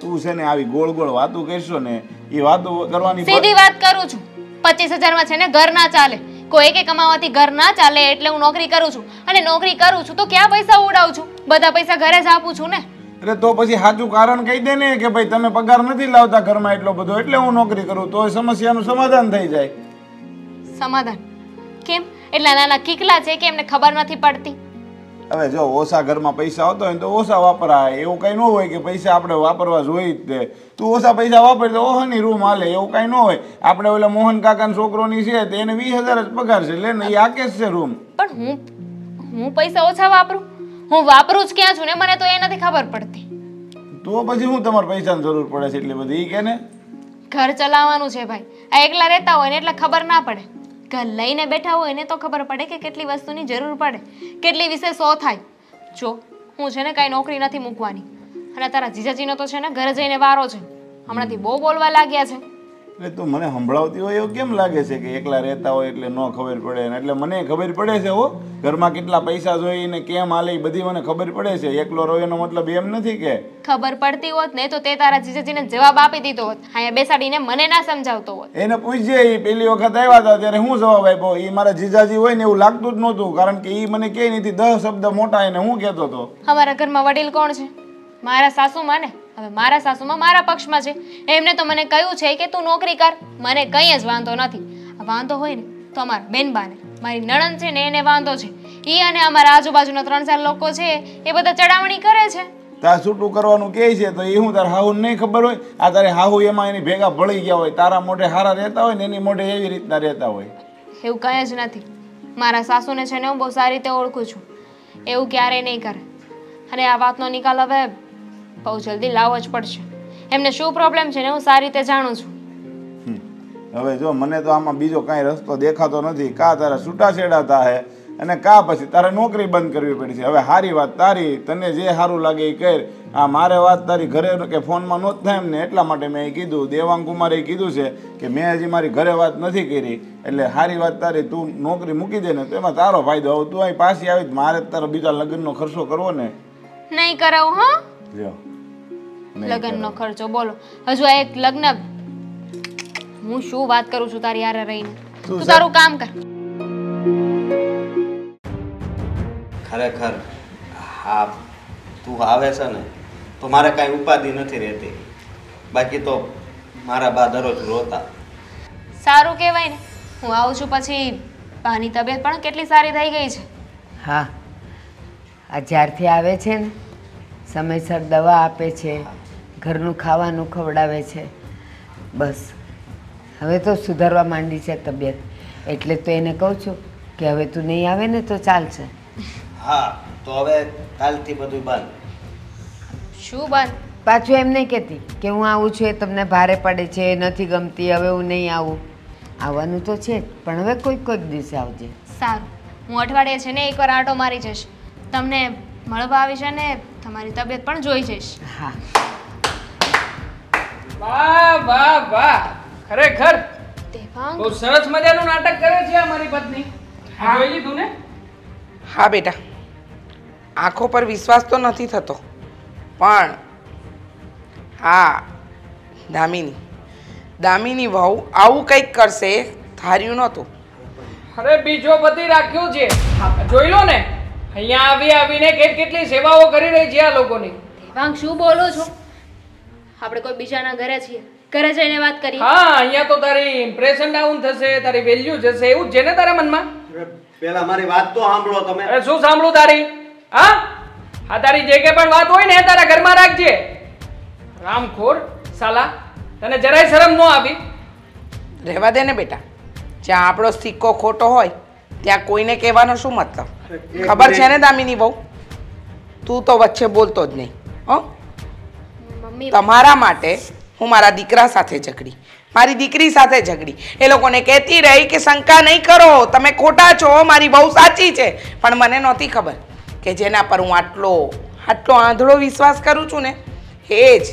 તું છે ને આવી ગોળ ગોળ વાતો કરશો ને એ વાતો કરવાની સીધી વાત કરું છું. પચીસ હજારમાં છે ને ઘર ના ચાલે. કોઈ એકે કમાવાથી ઘર ના ચાલે એટલે હું નોકરી કરું છું. અને નોકરી કરું છું તો ક્યાં પૈસા ઉડાવું છું? બધા પૈસા ઘરે જ આપું છું ને. અરે તો પછી સાચું કારણ કહી દે ને કે ભાઈ તમે પગાર નથી લાવતા ઘરમાં એટલો બધો એટલે હું નોકરી કરું તો સમસ્યાનું સમાધાન થઈ જાય. સમાધાન. કેમ? એટલા નાના કીકલા છે કે એમને ખબર નથી પડતી? હવે જો ઓછા ઘરમાં પૈસા આવતા હોય તો ઓછા વાપરાય. એવું કંઈ ન હોય કે પૈસા આપણે વાપરવા જોઈએ જ તે. તું ઓછા પૈસા વાપરે તો ઓહની રૂમ હાલે એવું કાંઈ ન હોય. આપણે ઓલા મોહન કાકાના છોકરોની છે તો એને વીસ હજાર જ પગાર છે. લે ને એ આકે જ છે રૂમ. પણ હું હું પૈસા ઓછા વાપરું? હું વાપરું જ ક્યાં છું ને? મને તો એ નથી ખબર પડતી. તો પછી હું તમારે પૈસાની જરૂર પડે છે એટલી બધી? કે ને? ઘર ચલાવવાનું છે ભાઈ. આ એકલા રહેતા હોય ને એટલે ખબર ના પડે. લઈને બેઠા હોય ને તો ખબર પડે કે કેટલી વસ્તુની જરૂર પડે. કેટલી વિશે સો થાય. જો, હું છે ને કાંઈ નોકરી નથી મૂકવાની. અને તારા જીજાજીનો તો છે ને ઘરે જઈને વારો છે. હમણાંથી બહુ બોલવા લાગ્યા છે. એટલે તું મને સંભળાવતી હોય એવું કેમ લાગે છે કે એકલા રહેતા હોય એટલે ન ખબર પડે? ને એટલે મને ખબર પડે છે હો ઘરમાં કેટલા પૈસા જોઈએ ને કેમ હાલે એ બધી મને ખબર પડે છે. એકલો રહ્યો એનો મતલબ એમ નથી કે ખબર પડતી હોત ને તો તે તારા જીજાજીને જવાબ આપી દીધો હોત. અહીંયા બેસાડીને મને ના સમજાવતો હોત. એને પૂછજે એ પેલી વખત આવ્યા હતા ત્યારે હું જવાબ આપ્યો? એ મારા જીજાજી હોય ને એવું લાગતું જ નહોતું કારણ કે એ મને કહે નથી દસ શબ્દ મોટા એને હું કહેતો હતો. અમારા ઘરમાં વડીલ કોણ છે? મારા સાસુ ને? હવે મારા સાસુમાં મારા પક્ષમાં છે. એમને તો મને કહ્યું છે કે તું નોકરી કર. મને કંઈ જ વાંધો નથી. વાંધો હોય ને તો અમારા બેનબાને મારી નણંદ છે ને એને વાંધો છે. એ અને અમારા આજુબાજુના ત્રણ ચાર લોકો છે એ બધા ચડાવણી કરે છે. તાર છૂટું કરવાનું કહે છે તો એ હું તાર હાહુ નહીં ખબર હોય? આ તારે હાહુ એમાં એની ભેગા ભળી ગયા હોય. તારા મોઢે હારા રહેતા હોય ને એની મોઢે એવી રીતના રહેતા હોય. એવું કંઈ જ નથી. મારા સાસુને છે ને હું બહુ સારી રીતે ઓળખું છું. એવું ક્યારેય નહીં કરે. અને આ વાતનો નિકાલ હવે બહુ જલ્દી લાવવો જ પડશે. એમને શું પ્રોબ્લેમ છે ને હું સારી રીતે જાણું છું. હવે જો મને તો આમાં બીજો કાંઈ રસ્તો દેખાતો નથી કા તારા છૂટાછેડા થાય અને કા પછી તારે નોકરી બંધ કરવી પડશે હવે સારી વાત તારી તને જે સારું લાગે એ કર. આ મારે વાત તારી ઘરે કે ફોનમાં નહોત થાય એમ ને એટલા માટે મેં કીધું દેવાંગ કુમારે કીધું છે કે મેં હજી મારી ઘરે વાત નથી કરી એટલે સારી વાત તારી તું નોકરી મૂકી દે ને તો એમાં તારો ફાયદો હવે તું અહીં પાછી આવી મારે તારો બીજા લગ્નનો ખર્ચો કરવો ને. નહીં કરાવું હા? લ્યો. લગ્નનો ખર્ચો બોલો. હજુ આ એક લગ્ન હું શું વાત કરું છું તારી યારે રહીને? તું? તારું કામ કર. ખરેખર હા તું આવે છે ને તો મારે કાંઈ ઉપાધિ નથી રહેતી. બાકી તો મારા બા દરરોજ રોતા. સારું કહેવાય ને. હું આવું છું પછી બાની તબિયત પણ કેટલી સારી થઈ ગઈ છે? હા. આ જ્યારથી આવે છે ને સમયસર દવા આપે છે. ઘરનું ખાવાનું ખવડાવે છે. બસ. હવે તો સુધારવા માંડી છે તબિયત. એટલે તો એને કહું છું કે હવે તું નહીં આવે ને તો ચાલશે. હા તો હવે કાલથી બધું બંધ. શું બંધ? પાછું એમ નહીં કહેતી કે હું આવું છું એ તમને ભારે પડે છે નથી ગમતી હવે હું નહીં આવું. આવવાનું તો છે જ પણ હવે કોઈક કોઈક દિવસે આવજે. સારું. હું અઠવાડિયે છે ને એકવાર આંટો મારી જઈશ. તમને મળવા આવીશ અને તમારી તબિયત પણ જોઈ જઈશ. હા. વાહ વાહ વાહ. ખરેખર? દેવાંગ. બહુ સરસ મજાનું નાટક કરે છે આ મારી પત્ની. હા. જોઈ લીધું ને? હા બેટા. આંખો પર વિશ્વાસ તો નથી થતો. પણ હા દામિની. દામિની વહુ આવું કંઈક કરશે ધાર્યું નહોતું. અરે બીજો પતિ રાખ્યો છે. જોઈ લો ને. અહીંયા આવી આવીને કેટ કેટલી સેવાઓ કરી રહી છે આ લોકોની. દેવાંગ શું બોલો છો? આપણે કોઈ બીજાના ઘરે છીએ ઘરે જઈને વાત કરી હા અહીંયા તો તારી ઇમ્પ્રેશન ડાઉન થશે તારી વેલ્યુ જશે એવું જ છે ને તારા મનમાં? પેલા મારી વાત તો સાંભળો તમે. અરે શું સાંભળું તારી? હા? આ તારી જે કે પણ વાત હોય ને તારા ઘરમાં રાખજે. રામખોર સાલા તને જરાય શરમ ન આવી. રહેવા દે ને બેટા. જ્યાં આપણો સિક્કો ખોટો હોય ત્યાં કોઈને કહેવાનો શું મતલબ? ખબર છે ને દામિની બહુ? તું તો વચ્ચે બોલતો જ નહીં હો? તમારા માટે હું મારા દીકરા સાથે ઝઘડી. મારી દીકરી સાથે ઝઘડી. એ લોકોને કહેતી રહી કે શંકા નહીં કરો તમે ખોટા છો મારી બહુ સાચી છે. પણ મને નહોતી ખબર કે જેના પર હું આટલો આટલો આંધળો વિશ્વાસ કરું છું ને એ જ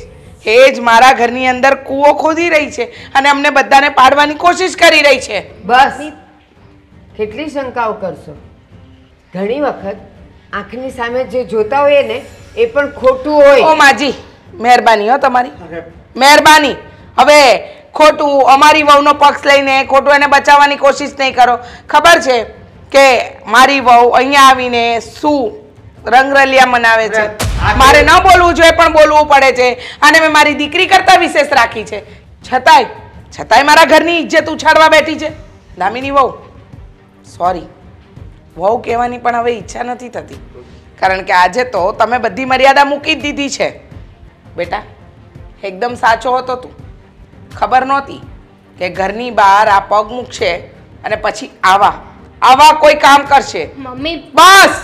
એ જ મારા ઘરની અંદર કૂવો ખોદી રહી છે અને અમને બધાને પાડવાની કોશિશ કરી રહી છે. બસ. કેટલી શંકાઓ કરશો? ઘણી વખત આંખની સામે જે જોતા હોઈએ ને એ પણ ખોટું ઓ હોય માજી મહેરબાની હો તમારી. મહેરબાની. હવે ખોટું અમારી વહુનો પક્ષ લઈને ખોટું એને બચાવવાની કોશિશ નહીં કરો. ખબર છે કે મારી વહુ અહીંયા આવીને શું રંગરલિયા મનાવે છે? મારે ન બોલવું જોઈએ પણ બોલવું પડે છે. અને મેં મારી દીકરી કરતાં વિશેષ રાખી છે. છતાંય છતાંય મારા ઘરની ઇજ્જત ઉછાળવા બેઠી છે. દામિની વહુ સોરી. વહુ કહેવાની પણ હવે ઈચ્છા નથી થતી. કારણ કે આજે તો તમે બધી મર્યાદા મૂકી જ દીધી છે. બેટા એકદમ સાચો હતો તું. ખબર નહોતી કે ઘરની બહાર આ પગ મૂકશે અને પછી આવા. આવા કોઈ કામ કરશે. મમ્મી બસ!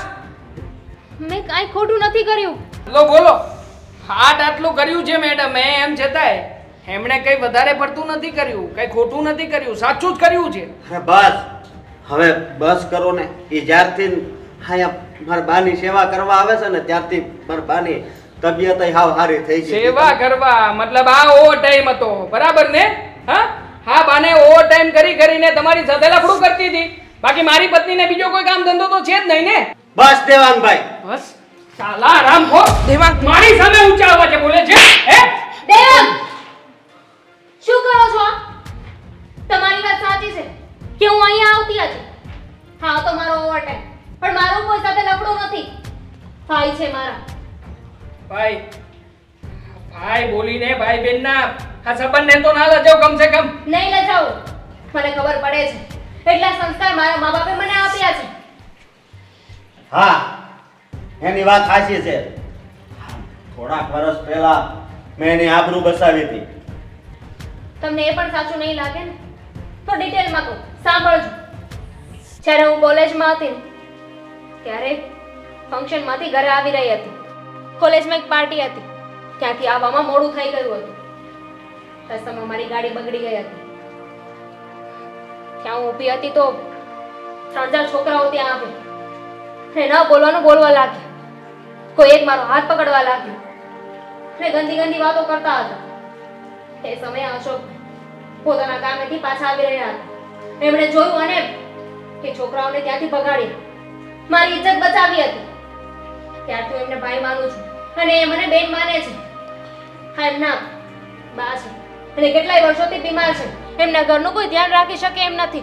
મેં કાંઈ ખોટું નથી કર્યું. લો બોલો. હાટ આટલું કર્યું છે મેડમે એમ છતાંય એમણે કઈ વધારે પડતું નથી કર્યું કઈ ખોટું નથી કર્યું સાચું જ કર્યું છે. બસ. હવે બસ કરો ને. એ જ્યારથી અહીંયા મારા બાની સેવા કરવા આવે છે ને ત્યારથી મારા બાની તબિયત હાવ હારી થઈ ગઈ. સેવા કરવા મતલબ આ ઓ ટાઈમ હતો. બરાબર ને? હા? હા બાને ઓ ટાઈમ કરી કરીને તમારી સાથે લફડું કરતી હતી. બાકી મારી પત્નીને બીજો કોઈ કામ ધંધો તો છે જ નહીં ને? બસ દેવાંગભાઈ. બસ. ચાલા રામ ખો દેવાંગ. મારી સામે ઊંચા અવાજે બોલે છે. હે? દેવાંગ શું કરો છો? તમારી વાત સાચી છે કે હું અહીંયા આવતી હતી. હા તો મારો ઓવરટાઈમ પણ મારું કોઈ સાથે લફડો નથી. થાય છે મારા. ભાઈ ભાઈ બોલીને ભાઈ બેન ના આ સંબંધને તો ના લજાવ કમ સે કમ. નહીં લજાવું મને ખબર પડે છે. એટલા સંસ્કાર મારા મા બાપે મને આપ્યા છે. હા એની વાત સાચી છે. થોડાક વર્ષ પહેલા મેં એની આબરૂ બસાવી હતી. તમને એ પણ સાચું નહીં લાગે ને? તો ડિટેલમાં કહું સાંભળજો. જ્યારે હું કોલેજમાં હતી ત્યારે ત્યારે ફંક્શનમાંથી ઘરે આવી રહી હતી. કોલેજમાં એક પાર્ટી હતી. ત્યાંથી આવવામાં મોડું થઈ ગયું હતું. રસ્તામાં મારી ગાડી બગડી ગઈ હતી. ત્યાં હું ઊભી હતી તો ત્રણ ચાર છોકરાઓ ત્યાં આવે ને ન બોલવાનું બોલવા લાગ્યા. કોઈ એક મારો હાથ પકડવા લાગ્યો. ને ગંદી ગંદી વાતો કરતા હતા. એ સમયે અશોક પોતાના કામેથી પાછા આવી રહ્યા હતા. એમણે જોયું અને કે છોકરાઓને ત્યાંથી ભગાડી. મારી ઇજ્જત બચાવી હતી. ત્યારથી એમને ભાઈ માનું છું. અને એ મને બેન માને છે. હા, એમના બા છે. અને કેટલાય વર્ષોથી બીમાર છે. એમના ઘરનું કોઈ ધ્યાન રાખી શકે એમ નથી.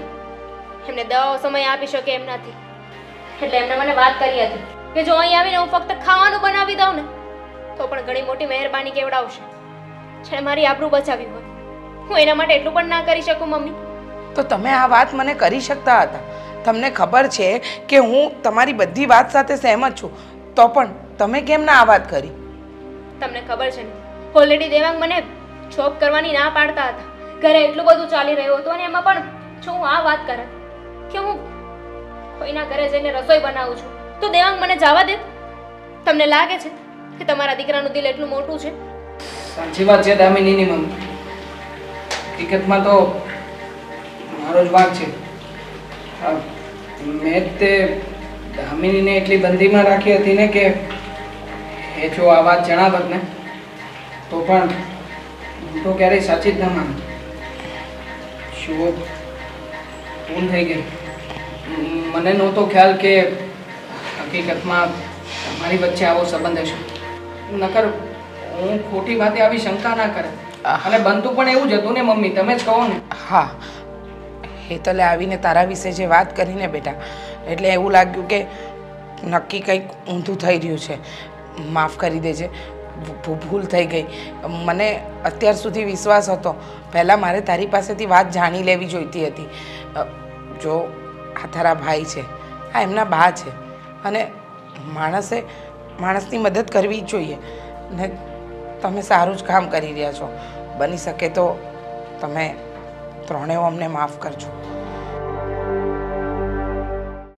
એમને દવાઓ સમય આપી શકે એમ નથી. એટલે એમણે મને વાત કરી હતી કે જો અહીં આવીને હું ફક્ત ખાવાનું બનાવી દઉં ને, તો પણ ઘણી મોટી મહેરબાની કેવડાવશે. છે મારી આબરૂ બચાવી હોય. હું એના માટે એટલું પણ ના કરી શકું, મમ્મી. તો તમે આ વાત મને કરી શકતા હતા. તમને ખબર છે કે હું તમારી બધી વાત સાથે સહેમત છું. તો પણ તમે કેમ ના આ વાત કરી? તમને ખબર છે ને ઓલરેડી દેવાંગ મને જોબ કરવાની ના પાડતા હતા. ઘરે એટલું બધું ચાલી રહ્યું હતું અને એમાં પણ જો હું આ વાત કરત કે હું કોઈના ઘરે જઈને રસોઈ બનાવું છું તો દેવાંગ મને જવા દે. તમને લાગે છે કે તમારા દીકરાનું દિલ એટલું મોટું છે? સાચી વાત છે દામિનીની મમ્મી હકીકતમાં તો મારો જ વાંક છે. હા, મેં તે દામિનીને એટલી બંદીમાં રાખી હતી ને કે એ જો આ વાત જણાવત ને તો પણ હું તો ક્યારેય સાચી જ ન માનું. શું ભૂલ થઈ ગઈ? મને નહોતો ખ્યાલ કે હકીકતમાં તમારી વચ્ચે આવો સંબંધ હશે. નકર હું ખોટી વાતે આવી શંકા ના કરે. અને બનતું પણ એવું જ હતું ને મમ્મી તમે જ કહો ને. હા. હેતલે આવીને તારા વિશે જે વાત કરીને બેટા. એટલે એવું લાગ્યું કે નક્કી કંઈક ઊંધું થઈ રહ્યું છે. માફ કરી દેજે. ભૂલ થઈ ગઈ. મને અત્યાર સુધી વિશ્વાસ હતો. પહેલાં મારે તારી પાસેથી વાત જાણી લેવી જોઈતી હતી. જો આ તારા ભાઈ છે. આ એમના બા છે. અને માણસે, માણસની મદદ કરવી જ જોઈએ. ને તમે સારું જ કામ કરી રહ્યા છો. બની શકે તો તમે ત્રણેય અમને માફ કરજો.